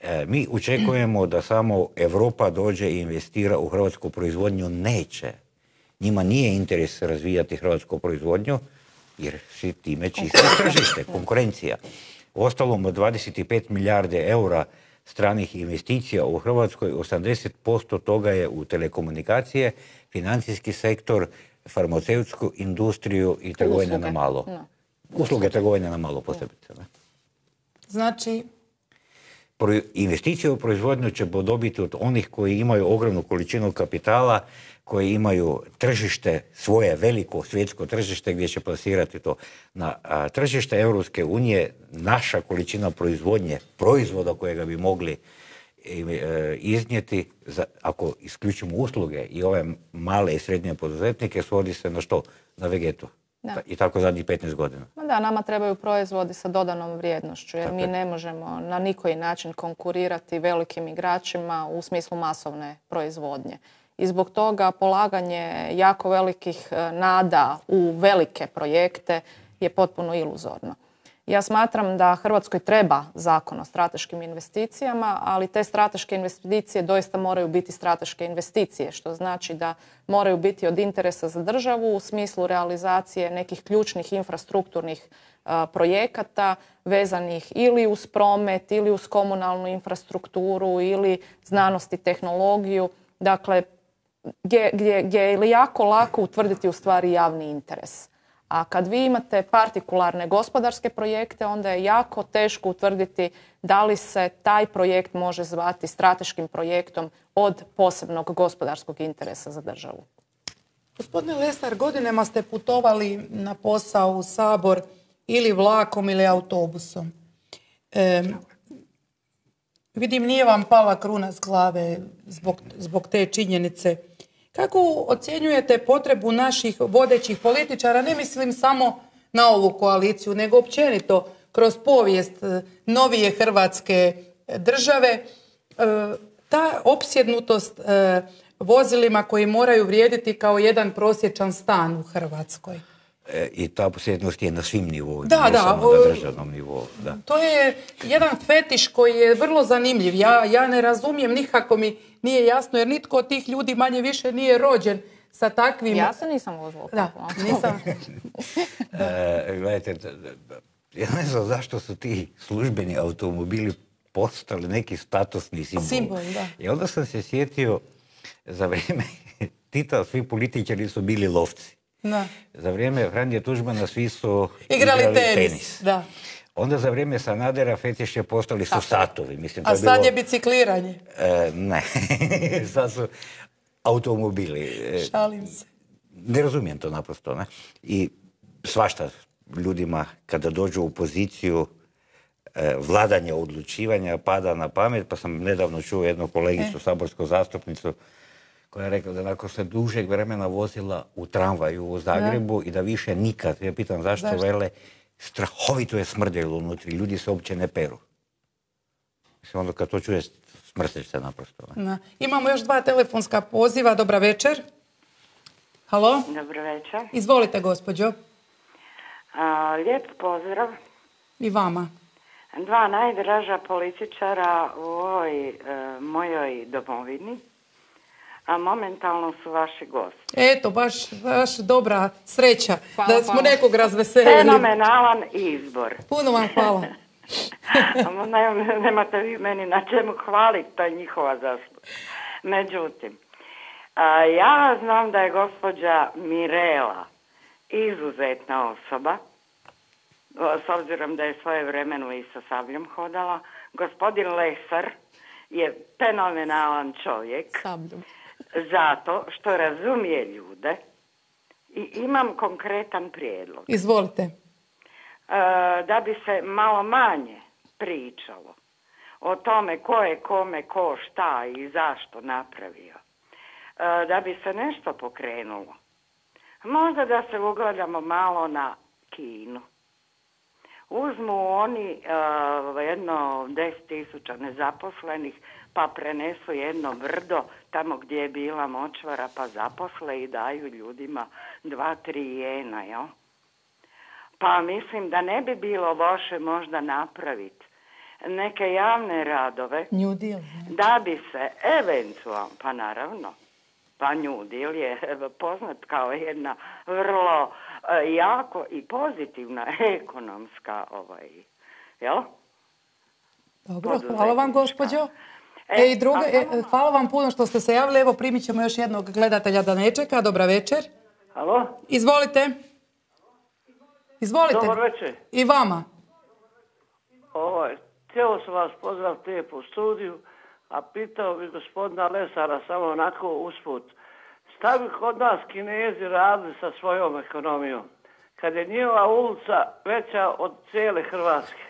E, mi očekujemo da samo Europa dođe i investira u hrvatsku proizvodnju. Neće. Njima nije interes razvijati hrvatsku proizvodnju, jer si time čisti tržište, konkurencija. Ostalom od 25 milijarde eura stranih investicija u Hrvatskoj, 80% toga je u telekomunikacije, financijski sektor, farmaceutsku industriju i trgovine na malo. Usluge trgovine na malo posebice. Znači? Investicije u proizvodnju će dobiti od onih koji imaju ogromnu količinu kapitala, koji imaju tržište, svoje veliko svjetsko tržište gdje će plasirati to. Na tržište Europske unije naša količina proizvodnje, proizvoda kojega bi mogli e, iznijeti, za, ako isključimo usluge i ove male i srednje poduzetnike, svodi se na što? Na vegetu. I tako zadnjih 15 godina. Da, nama trebaju proizvodi sa dodanom vrijednošću, jer mi ne možemo na nikoji način konkurirati velikim igračima u smislu masovne proizvodnje i zbog toga polaganje jako velikih e, nada u velike projekte je potpuno iluzorno. Ja smatram da Hrvatskoj treba zakon o strateškim investicijama, ali te strateške investicije doista moraju biti strateške investicije, što znači da moraju biti od interesa za državu u smislu realizacije nekih ključnih infrastrukturnih e, projekata vezanih ili uz promet, ili uz komunalnu infrastrukturu, ili znanost i tehnologiju. Dakle, gdje, je jako lako utvrditi u stvari javni interes. A kad vi imate partikularne gospodarske projekte, onda je jako teško utvrditi da li se taj projekt može zvati strateškim projektom od posebnog gospodarskog interesa za državu. Gospodine Lesar, godinama ste putovali na posao u Sabor ili vlakom ili autobusom. E, vidim, nije vam pala kruna s glave zbog, zbog te činjenice. Kako ocjenjujete potrebu naših vodećih političara, ne mislim samo na ovu koaliciju, nego općenito kroz povijest e, novije Hrvatske države, e, ta opsjednutost e, vozilima koji moraju vrijediti kao jedan prosječan stan u Hrvatskoj? I ta posjednost je na svim nivoima, da, ne da, samo na državnom nivou. Da. To je jedan fetiš koji je vrlo zanimljiv. Ja, ja ne razumijem, nikako mi nije jasno, jer nitko od tih ljudi manje više nije rođen sa takvim... Ja se nisam vozila. Da, nisam. *laughs* e, gledajte, ja ne znam zašto su ti službeni automobili postali neki statusni simbol. Simbol, da. I onda sam se sjetio za vrijeme *laughs* Tita svi političari su bili lovci. Da. Za vrijeme Franje Tužmana svi su igrali, tenis. Da. Onda za vrijeme Sanadera fetiše postali su satovi. Mislim, A sad je bicikliranje? E, ne, *laughs* sad su automobili. E, Šalim se. Ne razumijem to naprosto. Ne? I svašta ljudima kada dođu u poziciju e, vladanja odlučivanja pada na pamet, pa sam nedavno čuo jednu kolegicu, e. saborsku zastupnicu, koja je rekla da nakon se dužeg vremena vozila u tramvaju u Zagrebu i da više nikad, ja pitam zašto, zašto? vele, strahovito je smrdjelo unutra, ljudi se uopće ne peru. Mislim, onda kad to čuje, smrstiš se naprosto. Imamo još dva telefonska poziva. Dobra večer. Halo? Dobro večer. Izvolite, gospođo. lijep pozdrav. I vama. Dva najdraža političara u ovoj e, mojoj domovini a momentalno su vaši gosti. Eto, baš, baš dobra sreća da smo nekog razveselili. Fenomenalan izbor. Puno vam hvala. *laughs* nemate vi meni na čemu hvaliti, to je njihova zasluga. Međutim, ja znam da je gospođa Mirela izuzetna osoba, s obzirom da je svoje vremenu i sa sabljom hodala. Gospodin Lesar je fenomenalan čovjek. Zato što razumije ljude i imam konkretan prijedlog. Izvolite. E, da bi se malo manje pričalo o tome ko je kome ko šta i zašto napravio. E, da bi se nešto pokrenulo. Možda da se ugledamo malo na Kinu. Uzmu oni uh, jedno deset tisuća nezaposlenih pa prenesu jedno brdo tamo gdje je bila močvara pa zaposle i daju ljudima dva, tri jena, jel? Pa mislim da ne bi bilo loše možda napraviti neke javne radove da bi se eventualno, pa naravno, pa New Deal je poznat kao jedna vrlo e, jako i pozitivna *laughs* ekonomska ovaj, jel? Dobro, hvala vam gospođo. E, i druga, e, hvala vam puno što ste se javili. Evo primit ćemo još jednog gledatelja da ne čeka. Dobra večer. Halo? Izvolite. Izvolite. Dobar večer. I vama. Ovaj, htio sam vas pozdraviti u studiju, a pitao bi gospodina Lesara samo onako usput. Šta bi kod nas kinezi radili sa svojom ekonomijom? Kad je njihova ulica veća od cijele Hrvatske.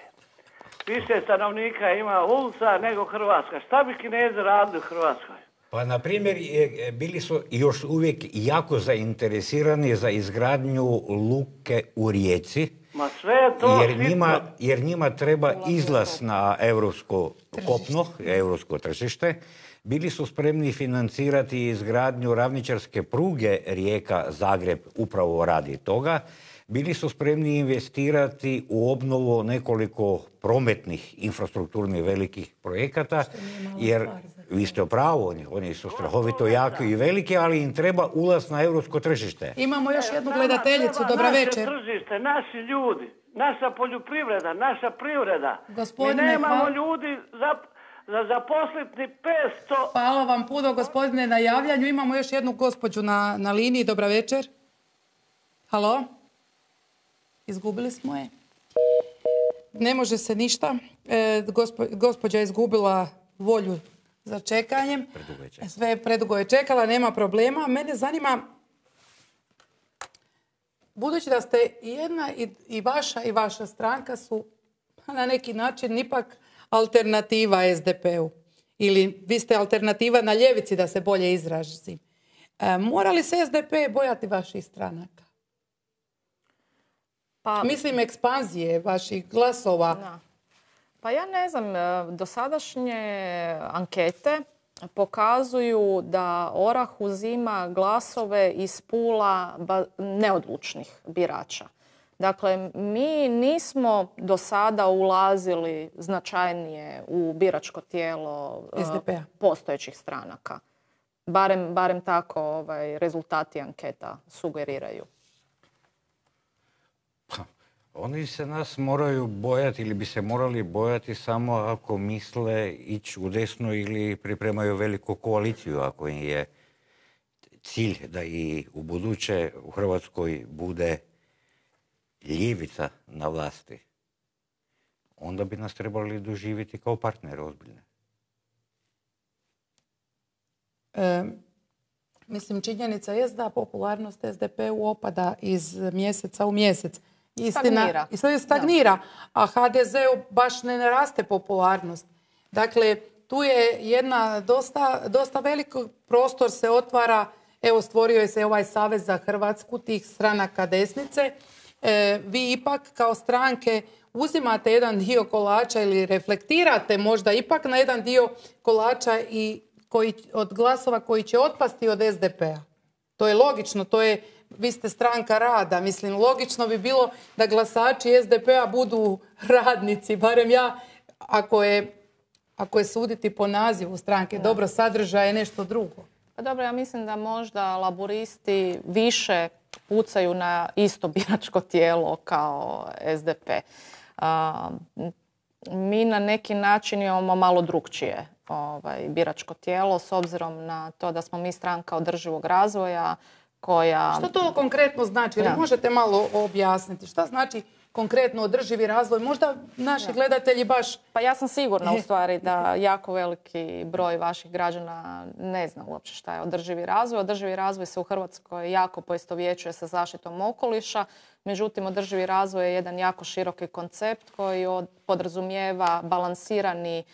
Više stanovnika ima ulica nego Hrvatska. Šta bi kinezi radili u Hrvatskoj? Pa, na primjer, bili su još uvijek jako zainteresirani za izgradnju luke u Rijeci, Ma sve to jer njima, jer njima treba izlaz na europsko kopno, europsko tržište. Bili su spremni financirati izgradnju ravničarske pruge Rijeka-Zagreb upravo radi toga. Bili su spremni investirati u obnovu nekoliko prometnih infrastrukturnih velikih projekata, jer vi ste pravu, oni, su strahovito jaki i veliki, ali im treba ulaz na europsko tržište. Imamo još jednu gledateljicu, dobra večer. Naše tržište, naši ljudi, naša poljoprivreda, naša privreda. Gospodine, Mi nemamo ljudi za, za zaposliti 500... Hvala vam puno, gospodine, na javljanju. Imamo još jednu gospođu na, na liniji. Dobra večer. Halo? Izgubili smo je. Ne može se ništa. E, gospođa je izgubila volju za čekanjem. Sve predugo je čekala, nema problema. Mene zanima, budući da ste jedna i, i vaša i vaša stranka su na neki način ipak alternativa SDP-u. Ili vi ste alternativa na ljevici da se bolje izrazi. E, mora li se SDP bojati vaših stranaka? Pa, Mislim ekspanzije vaših glasova. Pa ja ne znam, e, dosadašnje ankete pokazuju da Orah uzima glasove iz pula neodlučnih birača. Dakle, mi nismo do sada ulazili značajnije u biračko tijelo e, postojećih stranaka. Barem, barem tako ovaj, rezultati anketa sugeriraju. Oni se nas moraju bojati ili bi se morali bojati samo ako misle ići u desnu ili pripremaju veliku koaliciju ako im je cilj da i u buduće u Hrvatskoj bude ljevica na vlasti. Onda bi nas trebali doživjeti kao partnere ozbiljne. E, mislim, činjenica je da popularnost SDP-u opada iz mjeseca u mjesec. Istina, stagnira. stagnira, a HDZ-u baš ne naraste popularnost. Dakle, tu je jedna dosta, dosta veliko prostor se otvara, evo stvorio je se ovaj Savez za Hrvatsku, tih stranaka desnice. E, vi ipak kao stranke uzimate jedan dio kolača ili reflektirate možda ipak na jedan dio kolača i koji, od glasova koji će otpasti od SDP-a. To je logično, to je vi ste stranka rada. Mislim, logično bi bilo da glasači SDP-a budu radnici, barem ja, ako je, ako je suditi po nazivu stranke. Dobro, sadržaj je nešto drugo. Pa dobro, ja mislim da možda laboristi više pucaju na isto biračko tijelo kao SDP. mi na neki način imamo malo drugčije ovaj, biračko tijelo s obzirom na to da smo mi stranka održivog razvoja koja... Što to konkretno znači? Da. Možete malo objasniti. Šta znači konkretno održivi razvoj? Možda naši gledatelji baš... Pa ja sam sigurna u stvari da jako veliki broj vaših građana ne zna uopće šta je održivi razvoj. Održivi razvoj se u Hrvatskoj jako poistovjećuje sa zaštitom okoliša. Međutim, održivi razvoj je jedan jako široki koncept koji od- podrazumijeva balansirani e,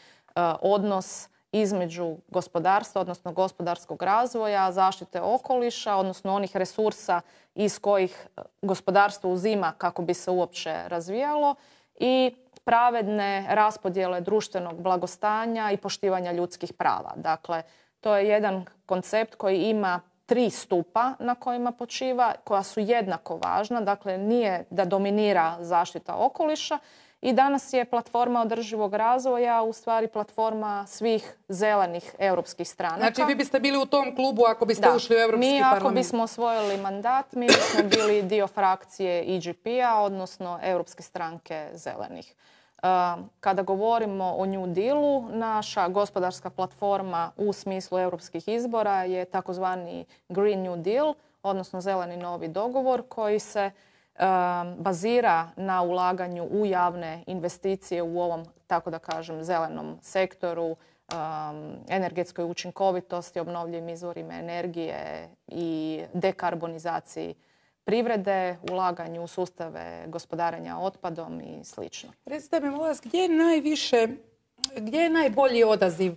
odnos između gospodarstva, odnosno gospodarskog razvoja, zaštite okoliša, odnosno onih resursa iz kojih e, gospodarstvo uzima kako bi se uopće razvijalo i pravedne raspodjele društvenog blagostanja i poštivanja ljudskih prava. Dakle, to je jedan koncept koji ima tri stupa na kojima počiva, koja su jednako važna. Dakle, nije da dominira zaštita okoliša i danas je platforma održivog razvoja u stvari platforma svih zelenih europskih stranaka. Znači vi biste bili u tom klubu ako biste Da. ušli u Europski Mi ako parlament. bismo osvojili mandat, mi bismo bili dio frakcije EGP-a, odnosno Europske stranke zelenih. Uh, Kada govorimo o New Dealu, naša gospodarska platforma u smislu europskih izbora je takozvani Green New Deal, odnosno zeleni novi dogovor koji se bazira na ulaganju u javne investicije u ovom, tako da kažem, zelenom sektoru, energetskoj učinkovitosti, obnovljivim izvorima energije i dekarbonizaciji privrede, ulaganju u sustave gospodarenja otpadom i slično. Recite mi, molim vas, gdje je najviše, gdje je najbolji odaziv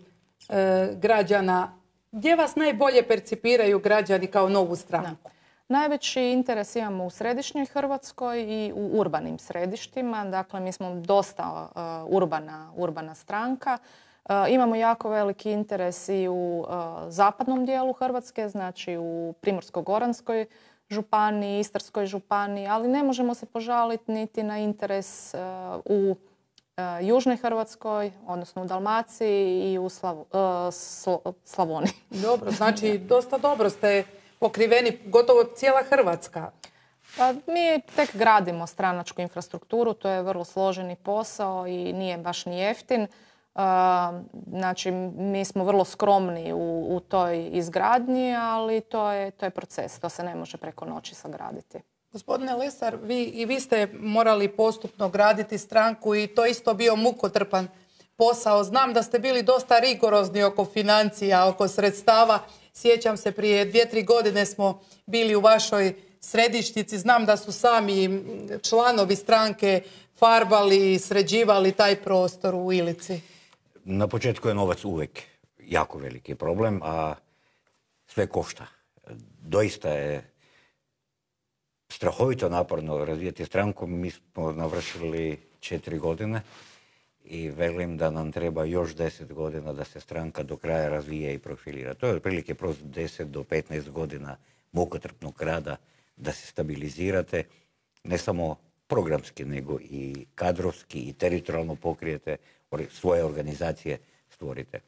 e, građana? Gdje vas najbolje percipiraju građani kao novu stranku? Najveći interes imamo u središnjoj Hrvatskoj i u urbanim središtima. Dakle, mi smo dosta uh, urbana, urbana stranka. Uh, imamo jako veliki interes i u uh, zapadnom dijelu Hrvatske, znači u Primorsko-goranskoj županiji, Istarskoj županiji, ali ne možemo se požaliti niti na interes u Južnoj Hrvatskoj, odnosno u Dalmaciji i u Slavoniji. Dobro, znači dosta dobro ste pokriveni, gotovo cijela Hrvatska. Pa mi tek gradimo stranačku infrastrukturu, to je vrlo složeni posao i nije baš ni jeftin. Uh, Znači, mi smo vrlo skromni u, u toj izgradnji, ali to je, to je proces, to se ne može preko noći sagraditi. Gospodine Lesar, vi i vi ste morali postupno graditi stranku i to isto bio mukotrpan posao. Znam da ste bili dosta rigorozni oko financija, oko sredstava. Sjećam se prije dvije, tri godine smo bili u vašoj središnjici. Znam da su sami članovi stranke farbali, sređivali taj prostor u Ilici. Na početku je novac uvijek jako veliki problem, a sve košta. Doista je strahovito naporno razvijati stranku. Mi smo navršili četiri godine i velim da nam treba još deset godina da se stranka do kraja razvije i profilira. To je otprilike kroz 10 do 15 godina mukotrpnog rada da se stabilizirate, ne samo programski, nego i kadrovski i teritorijalno pokrijete, svoje organizacije stvorite.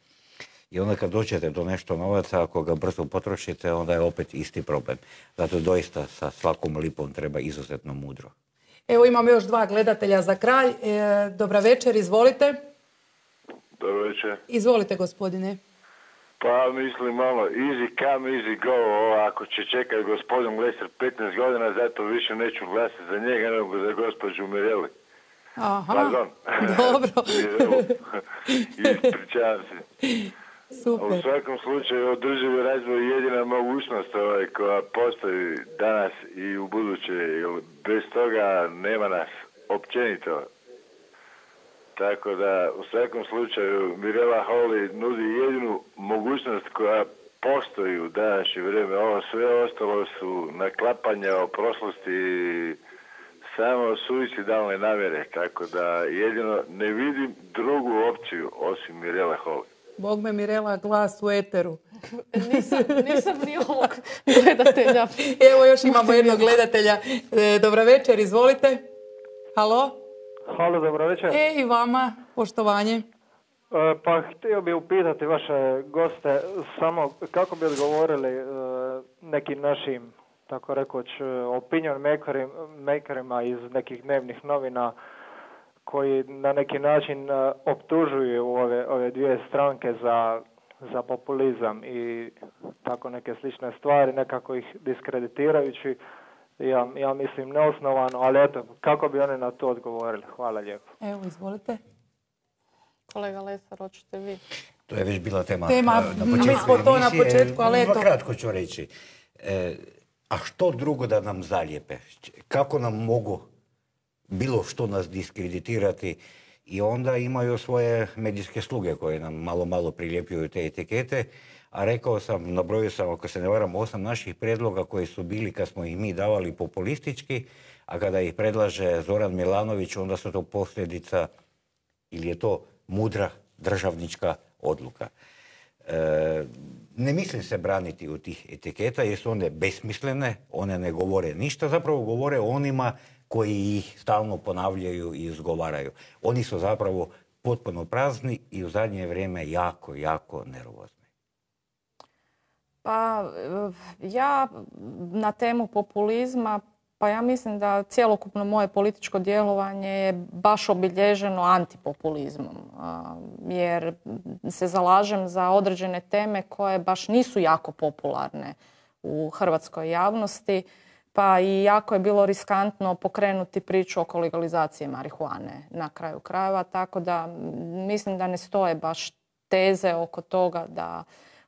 I onda kad dođete do nešto novaca, ako ga brzo potrošite, onda je opet isti problem. Zato doista sa svakom lipom treba izuzetno mudro. Evo imamo još dva gledatelja za kraj. E, dobra večer, izvolite. Dobro večer. Izvolite gospodine. Pa mislim malo, easy come, easy go, ovo, ako će čekati gospodin Leser 15 godina, zato više neću glasati za njega nego za gospođu Mireli. Aha, Pardon. *laughs* *laughs* dobro. *laughs* Ispričavam se. U Super. svakom slučaju održivi razvoj je jedina mogućnost ovaj, koja postoji danas i u buduće, bez toga nema nas općenito. Tako da u svakom slučaju Mirela Holy nudi jedinu mogućnost koja postoji u današnje vrijeme. Ovo sve ostalo su naklapanja o prošlosti samo suicidalne namjere. Tako da jedino ne vidim drugu opciju osim Mirela Holy. Bog me Mirela glas u eteru. Nisam, nisam ni ovog gledatelja. *laughs* Evo još imamo jednog gledatelja. E, dobra večer, izvolite. Halo? Halo, dobro večer. E, i vama, poštovanje. E, Pa htio bih upitati vaše goste samo kako bi odgovorili e, nekim našim, tako rekoć, e, opinion makerim- makerima iz nekih dnevnih novina koji na neki način e, optužuju ove, ove dvije stranke za, za populizam i tako neke slične stvari, nekako ih diskreditirajući, ja, ja mislim neosnovano, ali eto, kako bi oni na to odgovorili? Hvala lijepo. Evo, izvolite. Kolega Lesar, hoćete vi? To je već bila tema, Tema, na mi smo to na početku, ali eto. kratko ću reći. E, a što drugo da nam zalijepe? Kako nam mogu bilo što nas diskreditirati i onda imaju svoje medijske sluge koje nam malo malo priljepljuju te etikete. A rekao sam, nabrojio sam, ako se ne varam, osam naših predloga koji su bili kad smo ih mi davali populistički, a kada ih predlaže Zoran Milanović, onda su to posljedica ili je to mudra državnička odluka. E, ne mislim se braniti u tih etiketa jer su one besmislene, one ne govore ništa, zapravo govore o onima koji ih stalno ponavljaju i izgovaraju. Oni su zapravo potpuno prazni i u zadnje vrijeme jako, jako nervozni. Pa eh, ja na temu populizma, pa ja mislim da cjelokupno moje političko djelovanje je baš obilježeno antipopulizmom. Jer se zalažem za određene teme koje baš nisu jako popularne u hrvatskoj javnosti. Pa i jako je bilo riskantno pokrenuti priču oko legalizacije marihuane na kraju krajeva. Tako da mislim da ne stoje baš teze oko toga da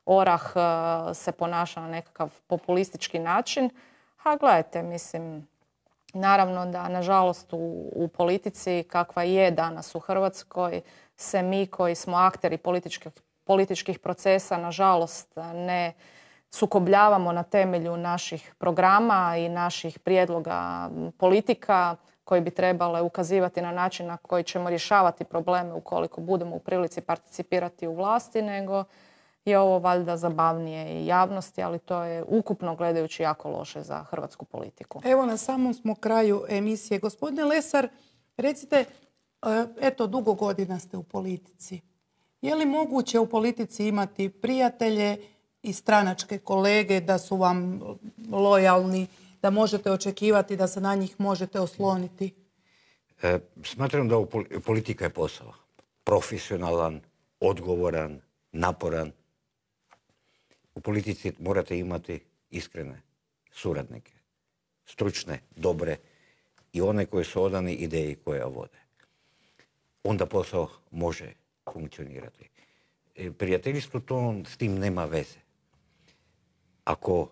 Orah e, se ponaša na nekakav populistički način. A gledajte, mislim, naravno da nažalost u, u politici kakva je danas u Hrvatskoj se mi koji smo akteri političkih, političkih procesa nažalost ne sukobljavamo na temelju naših programa i naših prijedloga politika koji bi trebale ukazivati na način na koji ćemo rješavati probleme ukoliko budemo u prilici participirati u vlasti, nego je ovo valjda zabavnije i javnosti, ali to je ukupno gledajući jako loše za hrvatsku politiku. Evo na samom smo kraju emisije. Gospodine Lesar, recite, e, eto, dugo godina ste u politici. Je li moguće u politici imati prijatelje i stranačke kolege da su vam lojalni, da možete očekivati da se na njih možete osloniti? E, smatram da politika je posao. Profesionalan, odgovoran, naporan. U politici morate imati iskrene suradnike, stručne, dobre i one koji su odani ideji koje vode. Onda posao može funkcionirati. E, Prijateljstvo to s tim nema veze. Ako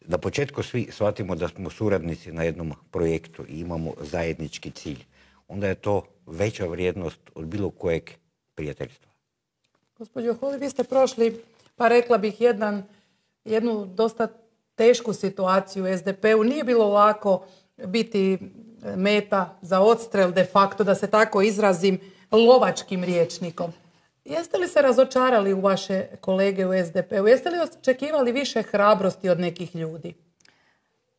na početku svi shvatimo da smo suradnici na jednom projektu i imamo zajednički cilj, onda je to veća vrijednost od bilo kojeg prijateljstva. Gospođo Holi, vi ste prošli, pa rekla bih, jedan, jednu dosta tešku situaciju u SDP-u. Nije bilo lako biti meta za odstrel, de facto, da se tako izrazim, lovačkim riječnikom. Jeste li se razočarali u vaše kolege u SDP-u? Jeste li očekivali više hrabrosti od nekih ljudi?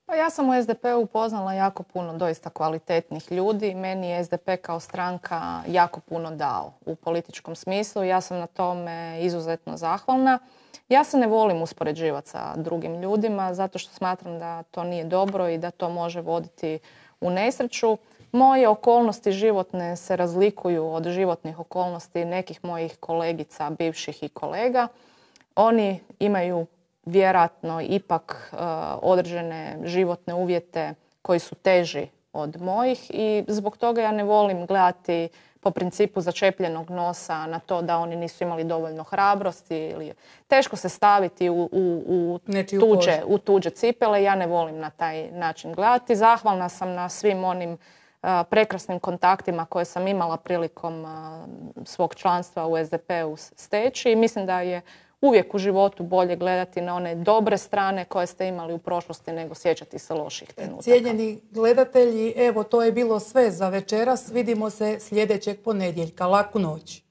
Pa ja sam u SDP-u upoznala jako puno doista kvalitetnih ljudi. Meni je SDP kao stranka jako puno dao u političkom smislu. Ja sam na tome izuzetno zahvalna. Ja se ne volim uspoređivati sa drugim ljudima zato što smatram da to nije dobro i da to može voditi u nesreću. Moje okolnosti životne se razlikuju od životnih okolnosti nekih mojih kolegica, bivših i kolega. Oni imaju vjerojatno ipak e, određene životne uvjete koji su teži od mojih i zbog toga ja ne volim gledati po principu začepljenog nosa na to da oni nisu imali dovoljno hrabrosti ili teško se staviti u, u, u tuđe, u tuđe cipele. Ja ne volim na taj način gledati. Zahvalna sam na svim onim prekrasnim kontaktima koje sam imala prilikom svog članstva u SDP-u steći i mislim da je uvijek u životu bolje gledati na one dobre strane koje ste imali u prošlosti nego sjećati se loših trenutaka. Cijenjeni gledatelji, evo to je bilo sve za večeras. Vidimo se sljedećeg ponedjeljka. Laku noć.